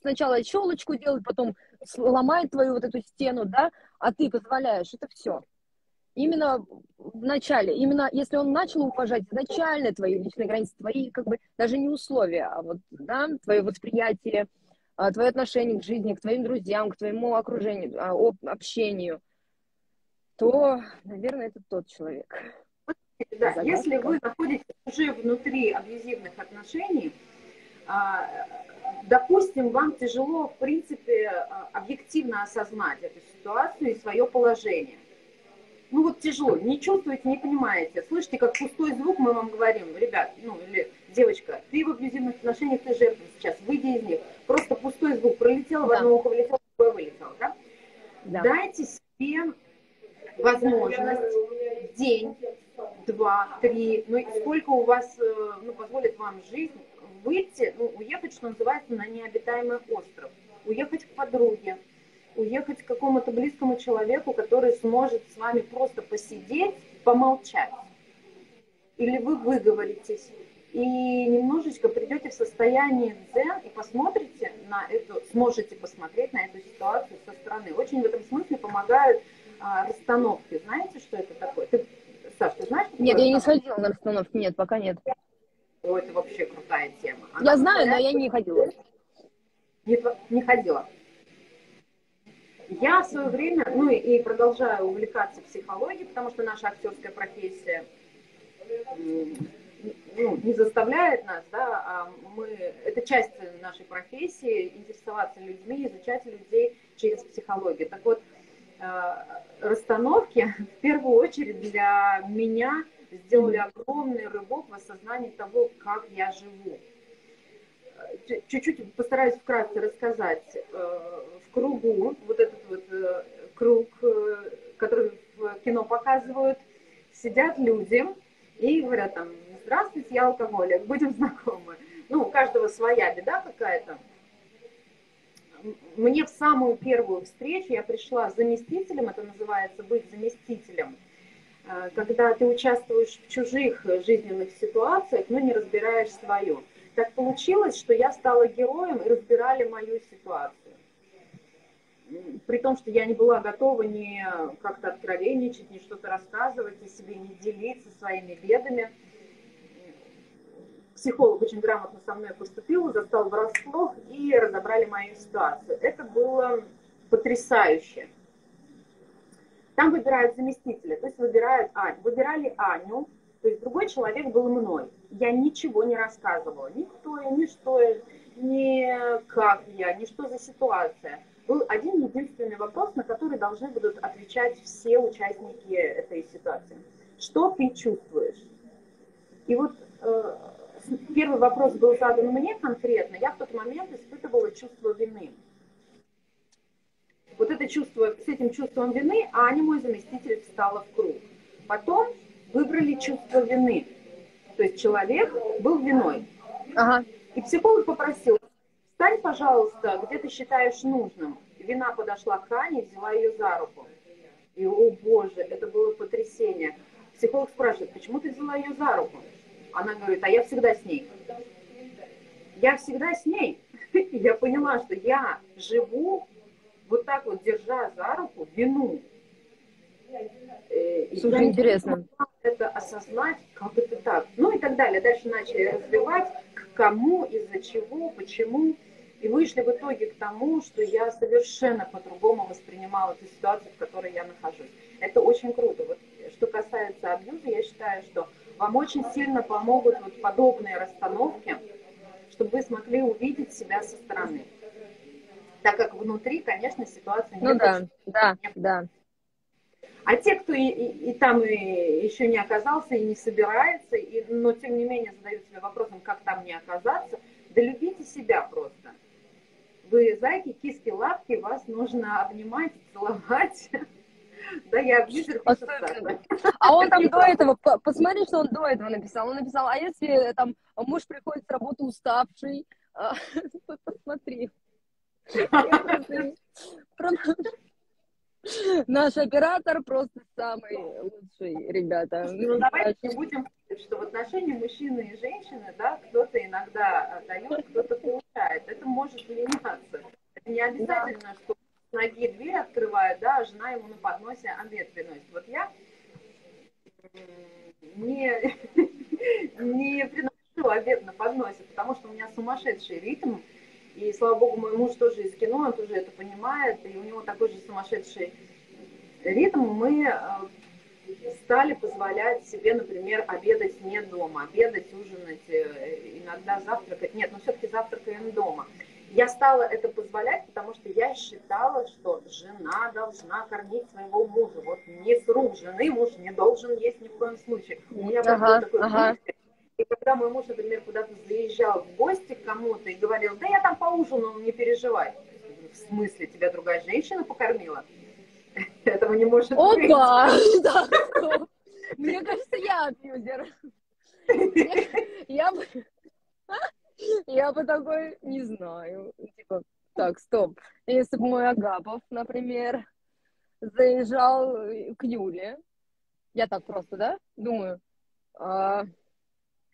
сначала щелочку делать, потом ломает твою вот эту стену, да, а ты позволяешь, это все именно в начале, именно если он начал уважать изначально твои личные границы, твои как бы даже не условия, а вот, да, твое восприятие, а, твое отношение к жизни, к твоим друзьям, к твоему окружению, а, общению, то, наверное, это тот человек.
Да, если вы находитесь уже внутри абьюзивных отношений, а, допустим, вам тяжело, в принципе, объективно осознать эту ситуацию и свое положение ну вот тяжело, не чувствуете, не понимаете, слышите, как пустой звук, мы вам говорим, ребят, ну или девочка, ты в абьюзивных отношениях, ты жертва сейчас, выйди из них. Просто пустой звук пролетел, да. в одно ухо влетел, в другое вылетел, да? да? Дайте себе возможность день, два, три, ну сколько у вас, э, ну, позволит вам жизнь, выйти, ну, уехать, что называется, на необитаемый остров, уехать к подруге, уехать к какому-то близкому человеку, который сможет с вами просто посидеть, помолчать. Или вы выговоритесь и немножечко придете в состояние дзен и посмотрите на эту, сможете посмотреть на эту ситуацию со стороны. Очень в этом смысле помогают а, расстановки. Знаете, что это такое? Ты,
Саш, ты знаешь? Нет, я не сходила на расстановки, нет, пока нет.
О, это вообще крутая тема. Она
я знаю, но я не ходила.
Не, не ходила. Я в свое время, ну и продолжаю увлекаться психологией, потому что наша актерская профессия ну, не заставляет нас, да, а мы, это часть нашей профессии, интересоваться людьми, изучать людей через психологию. Так вот, э, расстановки в первую очередь для меня сделали огромный рывок в осознании того, как я живу. Чуть-чуть постараюсь вкратце рассказать. Э, в кругу, вот этот вот э, круг, который в кино показывают, сидят люди и говорят там, здравствуйте, я алкоголик, будем знакомы. Ну, у каждого своя беда какая-то. Мне в самую первую встречу я пришла заместителем, это называется быть заместителем, э, когда ты участвуешь в чужих жизненных ситуациях, но не разбираешь свою. Так получилось, что я стала героем и разбирали мою ситуацию. При том, что я не была готова ни как-то откровенничать, ни что-то рассказывать о себе, не делиться своими бедами психолог очень грамотно со мной поступил, застал врасплох и разобрали мою ситуацию. Это было потрясающе. Там выбирают заместителя, то есть выбирают Аню. Выбирали Аню, то есть другой человек был мной. Я ничего не рассказывала, ни кто я, ни что ни как я, ни что за ситуация. Был один единственный вопрос, на который должны будут отвечать все участники этой ситуации. Что ты чувствуешь? И вот э, первый вопрос был задан мне конкретно, я в тот момент испытывала чувство вины. Вот это чувство, с этим чувством вины Аня, мой заместитель, встала в круг. Потом выбрали чувство вины. То есть человек был виной. Ага. И психолог попросил, встань, пожалуйста, где ты считаешь нужным. Вина подошла к Ане, взяла ее за руку. И, о боже, это было потрясение. Психолог спрашивает, почему ты взяла ее за руку? Она говорит, а я всегда с ней. Я всегда с ней. Я поняла, что я живу вот так вот, держа за руку вину.
Э, Слушай, интересно.
Это осознать, как это так. Ну и так далее. Дальше начали развивать, к кому, из-за чего, почему. И вышли в итоге к тому, что я совершенно по-другому воспринимала эту ситуацию, в которой я нахожусь. Это очень круто. Вот, что касается абьюза, я считаю, что вам очень сильно помогут вот подобные расстановки, чтобы вы смогли увидеть себя со стороны. Так как внутри, конечно, ситуация
не Ну да, да, да.
А те, кто и, и, и там и еще не оказался, и не собирается, и, но тем не менее задают себе вопросом, как там не оказаться, да любите себя просто. Вы зайки, киски, лапки, вас нужно обнимать, целовать. Да, я вижу,
А он там до этого, посмотри, что он до этого написал. Он написал, а если там муж приходит с работы уставший, а, посмотри. Наш оператор просто самый лучший, ребята.
Ну, давайте не будем что в отношении мужчины и женщины, да, кто-то иногда дает, кто-то получает. Это может меняться. Это не обязательно, да. что ноги дверь открывает, да, а жена ему на подносе обед приносит. Вот я не, не приношу обед на подносе, потому что у меня сумасшедший ритм, и слава богу, мой муж тоже из кино, он тоже это понимает, и у него такой же сумасшедший ритм. Мы э, стали позволять себе, например, обедать не дома, обедать, ужинать, э, иногда завтракать. Нет, но все-таки завтракаем дома. Я стала это позволять, потому что я считала, что жена должна кормить своего мужа. Вот не с рук жены муж не должен есть ни в коем случае. У меня ага, такой ага. И когда мой муж, например, куда-то заезжал в гости к кому-то и говорил, да я там поужинал, не переживай. В смысле, тебя другая женщина покормила? Этого не может быть.
Опа! Мне кажется, я абьюзер. Я бы... Я бы такой, не знаю, типа, так, стоп. Если бы мой Агапов, например, заезжал к Юле, я так просто, да, думаю, а,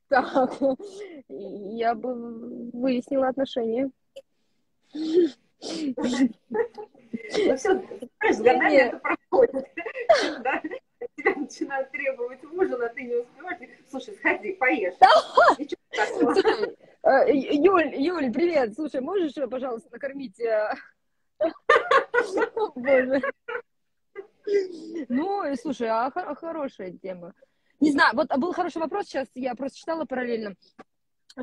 так, я бы выяснила отношения. Ну
все, с годами это проходит. Тебя начинают требовать ужин, а ты не успеваешь. Слушай, сходи, поешь.
Э, Юль, Юль, привет. Слушай, можешь, пожалуйста, накормить... Э, боже. Ну, слушай, а хорошая тема. Не знаю, вот был хороший вопрос сейчас, я просто читала параллельно.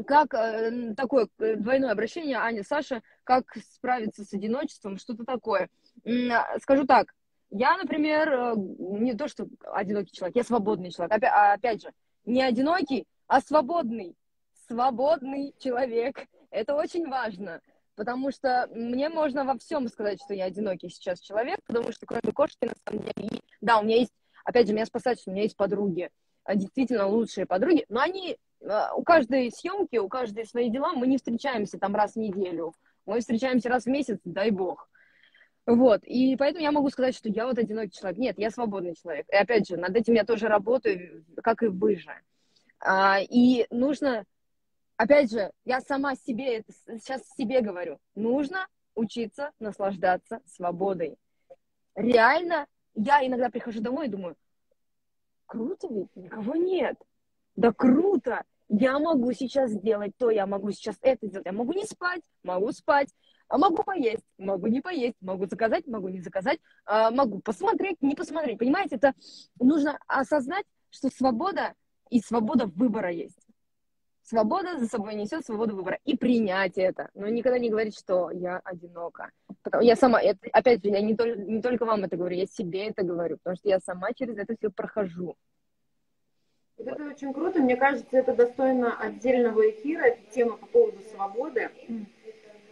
Как э, такое э, двойное обращение, Аня, Саша, как справиться с одиночеством, что-то такое. А, скажу так, я, например, не то, что одинокий человек, я свободный человек. Опять, опять же, не одинокий, а свободный свободный человек. Это очень важно, потому что мне можно во всем сказать, что я одинокий сейчас человек, потому что кроме кошки, на самом деле, и, да, у меня есть, опять же, меня спасает, что у меня есть подруги, а, действительно лучшие подруги, но они, а, у каждой съемки, у каждой свои дела, мы не встречаемся там раз в неделю, мы встречаемся раз в месяц, дай бог. Вот, и поэтому я могу сказать, что я вот одинокий человек. Нет, я свободный человек. И опять же, над этим я тоже работаю, как и вы же. А, и нужно опять же, я сама себе, сейчас себе говорю, нужно учиться наслаждаться свободой. Реально, я иногда прихожу домой и думаю, круто ведь, никого нет. Да круто, я могу сейчас сделать то, я могу сейчас это сделать. Я могу не спать, могу спать, а могу поесть, могу не поесть, могу заказать, могу не заказать, а могу посмотреть, не посмотреть. Понимаете, это нужно осознать, что свобода и свобода выбора есть. Свобода за собой несет свободу выбора. И принять это. Но никогда не говорить, что я одинока. Потому, я сама, это, опять же, я не, только, не только вам это говорю, я себе это говорю, потому что я сама через это все прохожу.
Вот это очень круто. Мне кажется, это достойно отдельного эфира, эта тема по поводу свободы.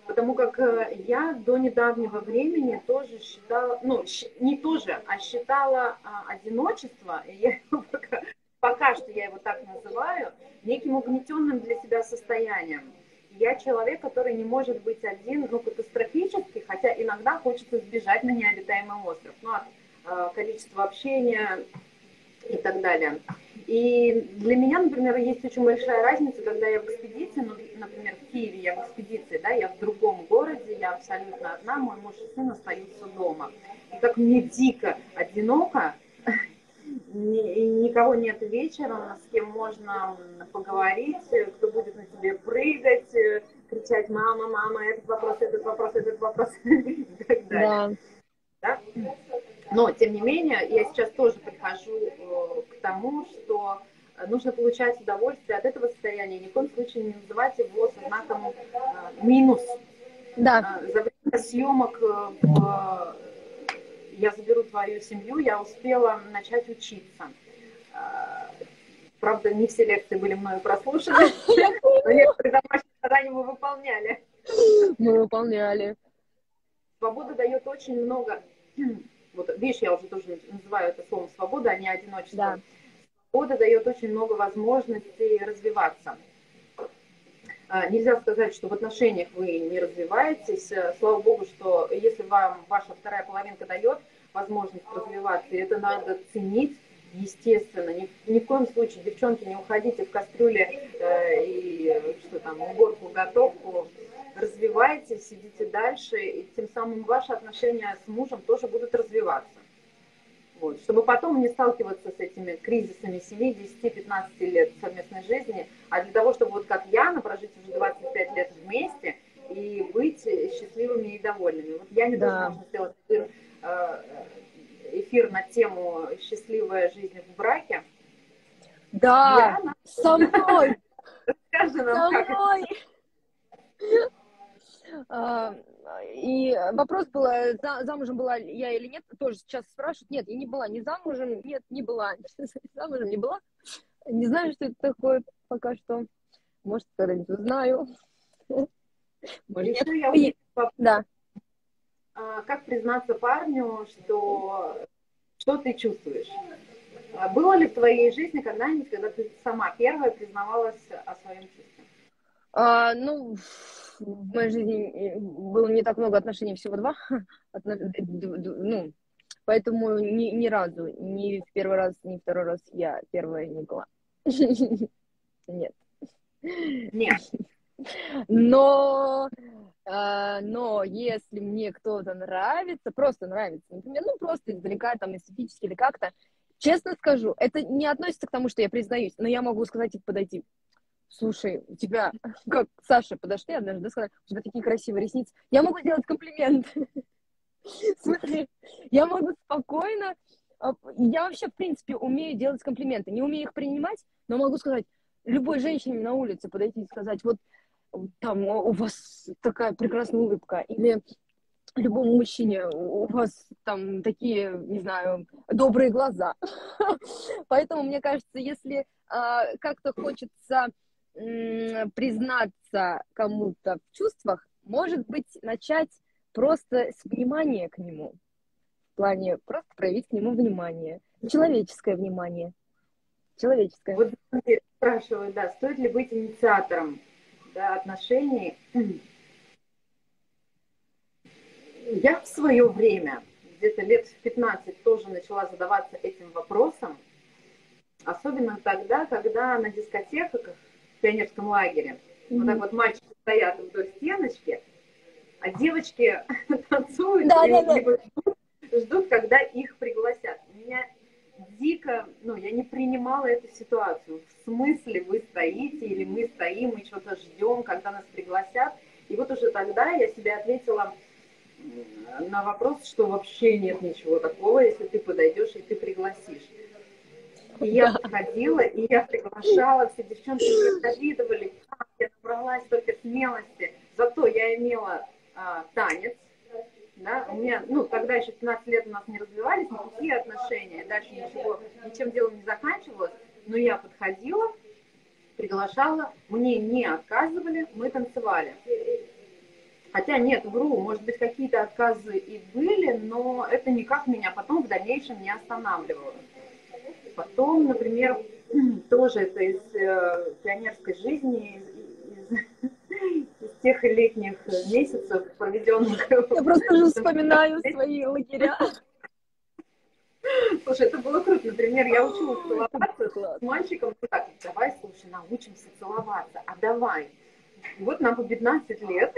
Потому как э, я до недавнего времени тоже считала, ну, не тоже, а считала а, одиночество, и я его пока пока что я его так называю, неким угнетенным для себя состоянием. Я человек, который не может быть один, ну, катастрофически, хотя иногда хочется сбежать на необитаемый остров, ну, от э, количества общения и так далее. И для меня, например, есть очень большая разница, когда я в экспедиции, ну, например, в Киеве я в экспедиции, да, я в другом городе, я абсолютно одна, мой муж и сын остаются дома. И как мне дико одиноко, никого нет вечером, с кем можно поговорить, кто будет на тебе прыгать, кричать «мама, мама, этот вопрос, этот вопрос, этот вопрос» и так далее. Да. Да? Но, тем не менее, я сейчас тоже прихожу э, к тому, что нужно получать удовольствие от этого состояния, ни в коем случае не называть его со знаком э, минус.
Да.
За время съемок э, в я заберу твою семью, я успела начать учиться. Правда, не все лекции были мною прослушаны, но некоторые домашние задания мы выполняли.
Мы выполняли.
Свобода дает очень много, вот видишь, я уже тоже называю это словом свобода, а не одиночество. Да. Свобода дает очень много возможностей развиваться. А, нельзя сказать, что в отношениях вы не развиваетесь. Слава богу, что если вам ваша вторая половинка дает возможность развиваться, это надо ценить, естественно. Ни, ни в коем случае, девчонки, не уходите в кастрюле э, и что там, уборку, готовку. Развивайтесь, сидите дальше, и тем самым ваши отношения с мужем тоже будут развиваться. Вот, чтобы потом не сталкиваться с этими кризисами 7, 10, 15 лет совместной жизни, а для того, чтобы вот как Яна прожить уже 25 лет вместе и быть счастливыми и довольными. Вот я не да. сделать э, эфир на тему «Счастливая жизнь в браке».
Да, я, со мной!
Скажи нам, со мной!
А, и вопрос был, замужем была я или нет, тоже сейчас спрашивают. Нет, я не была ни замужем, нет, не была. Замужем не была. Не знаю, что это такое пока что. Может, когда-нибудь узнаю.
Может, я да. А, как признаться парню, что что ты чувствуешь? А было ли в твоей жизни когда-нибудь, когда ты сама первая признавалась о своем чувстве?
А, ну, в моей жизни было не так много отношений, всего два. Ну, поэтому ни, ни разу, ни в первый раз, ни второй раз я первая не была. Нет.
Нет.
Но, э, но если мне кто-то нравится, просто нравится, например, ну просто издалека, там, эстетически или как-то, честно скажу, это не относится к тому, что я признаюсь, но я могу сказать и подойти. Слушай, у тебя, как Саша, подошли однажды, сказали, у тебя такие красивые ресницы. Я могу сделать комплимент. Смотри, я могу спокойно, а, я вообще, в принципе, умею делать комплименты. Не умею их принимать, но могу сказать, любой женщине на улице подойти и сказать, вот там у вас такая прекрасная улыбка, или любому мужчине у вас там такие, не знаю, добрые глаза. Поэтому, мне кажется, если э, как-то хочется признаться кому-то в чувствах, может быть, начать просто с внимания к нему. В плане просто проявить к нему внимание. Человеческое внимание. Человеческое.
Вот спрашивают, да, стоит ли быть инициатором да, отношений? Я в свое время, где-то лет в 15, тоже начала задаваться этим вопросом. Особенно тогда, когда на дискотеках в пионерском лагере mm-hmm. вот так вот мальчики стоят вдоль стеночки, а девочки танцуют да, и, да, да. Ждут, ждут, когда их пригласят. Меня дико, ну, я не принимала эту ситуацию. В смысле вы стоите или мы стоим и что-то ждем, когда нас пригласят. И вот уже тогда я себе ответила на вопрос, что вообще нет ничего такого, если ты подойдешь и ты пригласишь. И я подходила, и я приглашала, все девчонки мне завидовали, как я набралась только смелости. Зато я имела а, танец, да, у меня, ну, тогда еще 15 лет у нас не развивались никакие отношения, дальше ничего, ничем делом не заканчивалось, но я подходила, приглашала, мне не отказывали, мы танцевали. Хотя нет, вру, может быть, какие-то отказы и были, но это никак меня потом в дальнейшем не останавливало. Потом, например, тоже это из э, пионерской жизни, из, из тех летних месяцев, проведенных...
Я просто уже вспоминаю свои лагеря.
Слушай, это было круто. Например, я училась целоваться с мальчиком. Ну так, давай, слушай, научимся целоваться. А давай. Вот нам по 15 лет.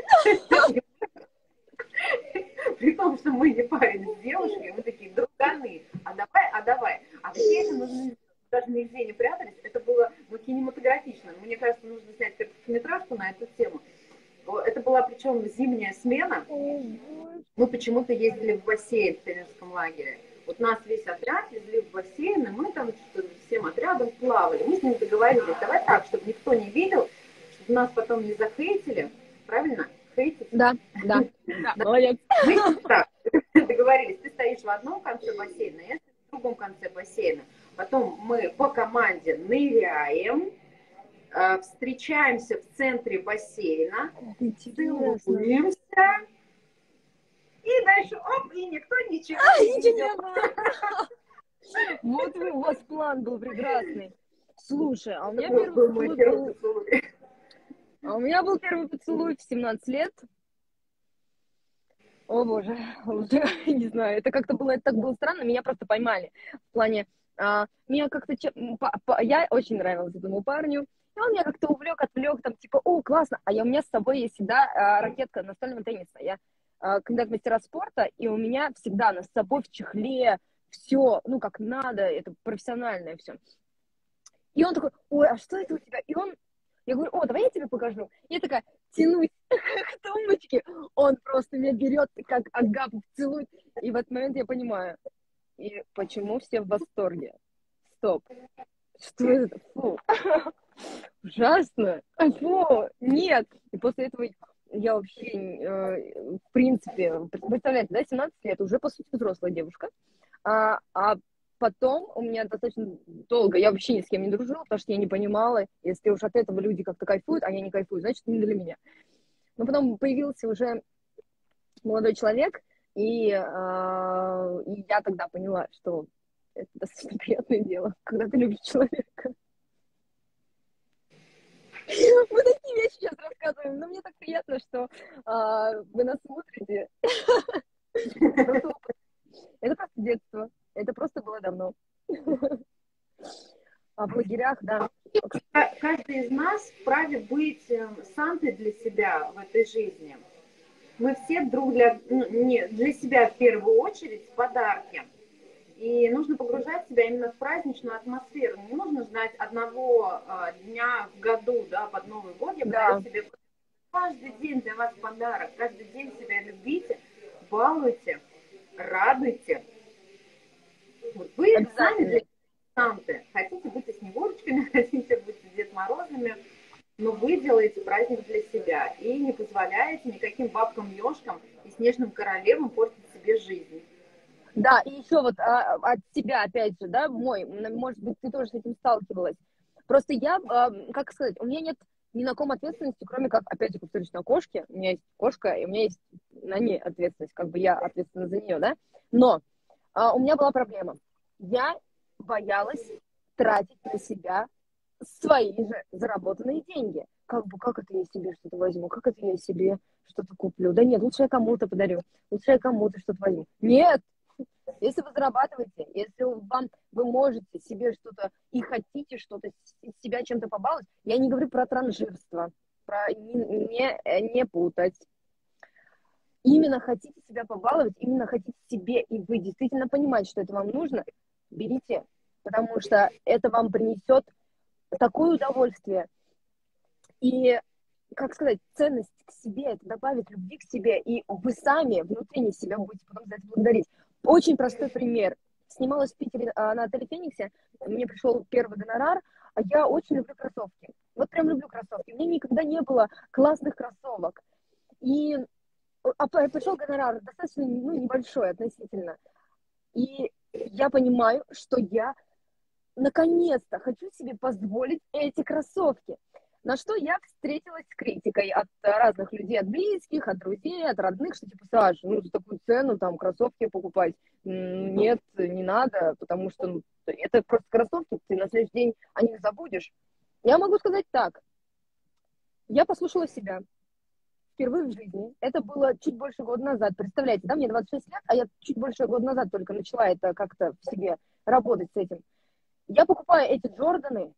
При том, что мы не парень с девушкой, мы такие друганы. А давай, а давай. А все это нужно даже нигде не прятались. Это было ну, кинематографично. Мне кажется, нужно снять короткометражку на эту тему. Это была причем зимняя смена. Мы почему-то ездили в бассейн в тренерском лагере. Вот нас весь отряд везли в бассейн, и мы там всем отрядом плавали. Мы с ними договорились, давай так, чтобы никто не видел, чтобы нас потом не захейтили. Правильно? Хейтить?
Да, да. Молодец. Мы
так, договорились, ты стоишь в одном конце бассейна, я в другом конце бассейна. Потом мы по команде ныряем, встречаемся в центре бассейна, целуемся, и дальше оп, и никто ничего а, не видел.
Вот у вас план был прекрасный. Слушай, а у меня первый поцелуй был... А у меня был первый поцелуй в 17 лет. О боже, не знаю, это как-то было, это так было странно, меня просто поймали. В плане, а, меня как-то... Я очень нравилась этому парню, он меня как-то увлек, отвлек, там, типа, о, классно, а я, у меня с собой есть всегда а, ракетка настольного тенниса. Я а, кандидат мастера спорта, и у меня всегда на с собой в чехле все, ну, как надо, это профессиональное все. И он такой, ой, а что это у тебя? И он, я говорю, о, давай я тебе покажу. И я такая, тянусь к тумбочке, он просто меня берет, как Агапов целует. И в этот момент я понимаю, и почему все в восторге? Стоп. Что это? Фу. Ужасно. Фу. Нет. И после этого я вообще, э, в принципе, представляете, да, 17 лет, уже, по сути, взрослая девушка. А, а потом у меня достаточно долго, я вообще ни с кем не дружила, потому что я не понимала, если уж от этого люди как-то кайфуют, а я не кайфую, значит, не для меня. Но потом появился уже молодой человек, и, э, и я тогда поняла, что это достаточно приятное дело, когда ты любишь человека. Мы такие вещи сейчас рассказываем, но мне так приятно, что э, вы нас смотрите. Это просто детство. Это просто было давно. А в лагерях, да.
Каждый из нас вправе быть эм, Сантой для себя в этой жизни. Мы все друг для, ну, не, для себя в первую очередь подарки. И нужно погружать себя именно в праздничную атмосферу. Не нужно ждать одного э, дня в году, да, под Новый год. Я да. себе каждый день для вас подарок. Каждый день себя любите, балуйте, радуйте. Вот вы сами для Санты. Хотите быть снегурочками, хотите быть Дед Морозами, но вы делаете праздник для себя и не позволяете никаким бабкам-ешкам и снежным королевам портить себе жизнь.
Да, и еще вот а, от тебя, опять же, да, мой, может быть, ты тоже с этим сталкивалась. Просто я, а, как сказать, у меня нет ни на ком ответственности, кроме как, опять же, повторюсь, на кошке. У меня есть кошка, и у меня есть на ней ответственность, как бы я ответственна за нее, да. Но а, у меня была проблема. Я боялась тратить на себя свои же заработанные деньги. Как бы, как это я себе что-то возьму, как это я себе что-то куплю. Да нет, лучше я кому-то подарю, лучше я кому-то что-то возьму. Нет, если вы зарабатываете, если вам вы можете себе что-то и хотите что-то себя чем-то побаловать, я не говорю про транжирство, про не, не, не путать. Именно хотите себя побаловать, именно хотите себе, и вы действительно понимаете, что это вам нужно, берите, потому что это вам принесет такое удовольствие. И, как сказать, ценность к себе, это добавит любви к себе, и вы сами внутренне себя будете потом за это благодарить. Очень простой пример. Снималась в Питере а, на отеле Фениксе, мне пришел первый гонорар, а я очень люблю кроссовки. Вот прям люблю кроссовки. У меня никогда не было классных кроссовок. И а, пришел гонорар достаточно ну, небольшой относительно. И я понимаю, что я наконец-то хочу себе позволить эти кроссовки. На что я встретилась с критикой от разных людей, от близких, от друзей, от родных, что типа, Саша, ну за такую цену там кроссовки покупать, нет, не надо, потому что ну, это просто кроссовки, ты на следующий день о них забудешь. Я могу сказать так, я послушала себя впервые в жизни, это было чуть больше года назад, представляете, да, мне 26 лет, а я чуть больше года назад только начала это как-то в себе работать с этим. Я покупаю эти Джорданы,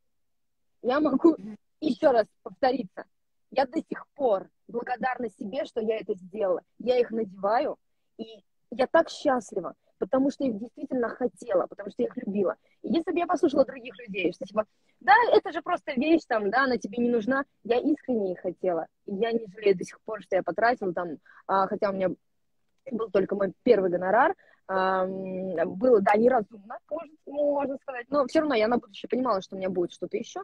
я могу еще раз повториться. Я до сих пор благодарна себе, что я это сделала. Я их надеваю, и я так счастлива, потому что их действительно хотела, потому что я их любила. И если бы я послушала других людей, что типа, да, это же просто вещь, там, да, она тебе не нужна, я искренне их хотела. И я не жалею до сих пор, что я потратила там, а, хотя у меня был только мой первый гонорар, а, было, да, неразумно, можно, можно сказать, но все равно я на будущее понимала, что у меня будет что-то еще.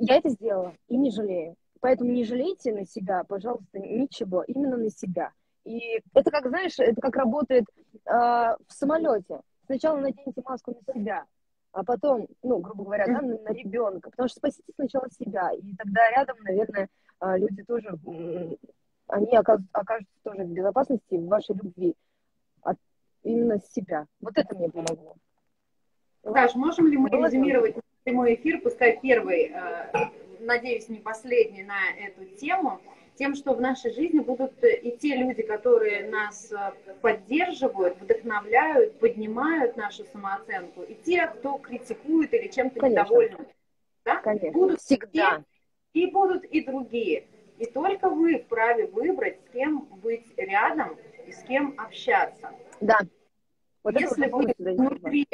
Я это сделала и не жалею. Поэтому не жалейте на себя, пожалуйста, ничего, именно на себя. И это как, знаешь, это как работает э, в самолете. Сначала наденьте маску на себя, а потом, ну, грубо говоря, да, на, на ребенка. Потому что спасите сначала себя. И тогда рядом, наверное, а, люди тоже, они окажутся, окажутся тоже в безопасности, в вашей любви. От, именно себя. Вот это мне помогло.
Саш, можем ли мы резюмировать прямой эфир, пускай первый, э, надеюсь, не последний на эту тему, тем, что в нашей жизни будут и те люди, которые нас э, поддерживают, вдохновляют, поднимают нашу самооценку, и те, кто критикует или чем-то недовольны.
Да? Конечно. Будут всегда.
И будут и другие. И только вы вправе выбрать, с кем быть рядом и с кем общаться.
Да.
Вот Если вы внутри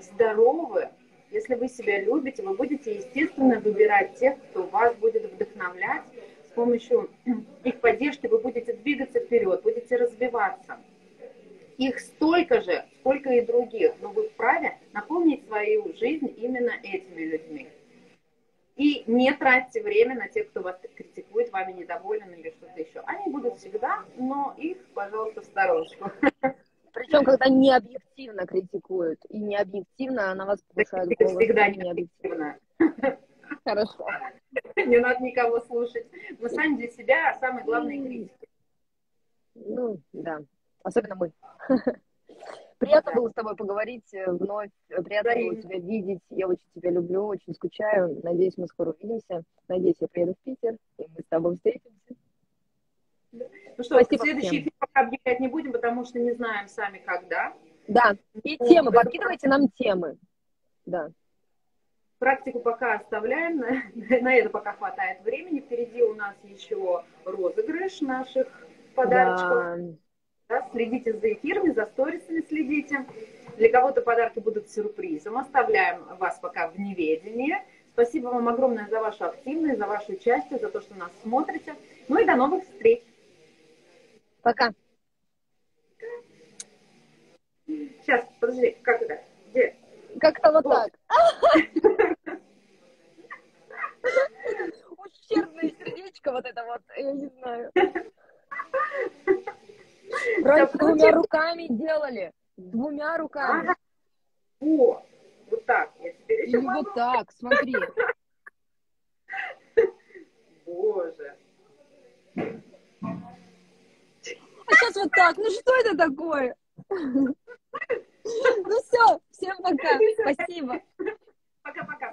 здоровы, если вы себя любите, вы будете, естественно, выбирать тех, кто вас будет вдохновлять, с помощью их поддержки вы будете двигаться вперед, будете развиваться. Их столько же, сколько и других, но вы вправе наполнить свою жизнь именно этими людьми. И не тратьте время на тех, кто вас критикует, вами недоволен или что-то еще. Они будут всегда, но их, пожалуйста, в стороночку.
Причем, когда не объективно критикуют и не объективно на вас повышают
голос. Всегда не объективно.
Хорошо.
Не надо никого слушать. Мы сами для себя самые главные критики.
Ну, да. Особенно мы. Приятно было с тобой поговорить э, вновь. Приятно было тебя видеть. Я очень тебя люблю, очень скучаю. Надеюсь, мы скоро увидимся. Надеюсь, я приеду в Питер, и мы с тобой встретимся.
Ну что, Спасибо следующий эфир пока объявлять не будем, потому что не знаем сами когда.
Да, и темы, подкидывайте нам темы. Да.
Практику пока оставляем, на, на это пока хватает времени. Впереди у нас еще розыгрыш наших подарочков. Да. Да, следите за эфирами, за сторисами следите. Для кого-то подарки будут сюрпризом. Оставляем вас пока в неведении. Спасибо вам огромное за вашу активность, за ваше участие, за то, что нас смотрите. Ну и до новых встреч.
Пока.
Сейчас, подожди, как это? Где?
Как-то вот, вот. так. Ущербное сердечко вот это вот, я не знаю. Раньше двумя руками делали. Двумя руками. Ага.
О, вот так. Я теперь еще
Или могу. вот так, смотри.
Боже
сейчас вот так. Ну что это такое? Ну все, всем пока. Спасибо. Пока-пока.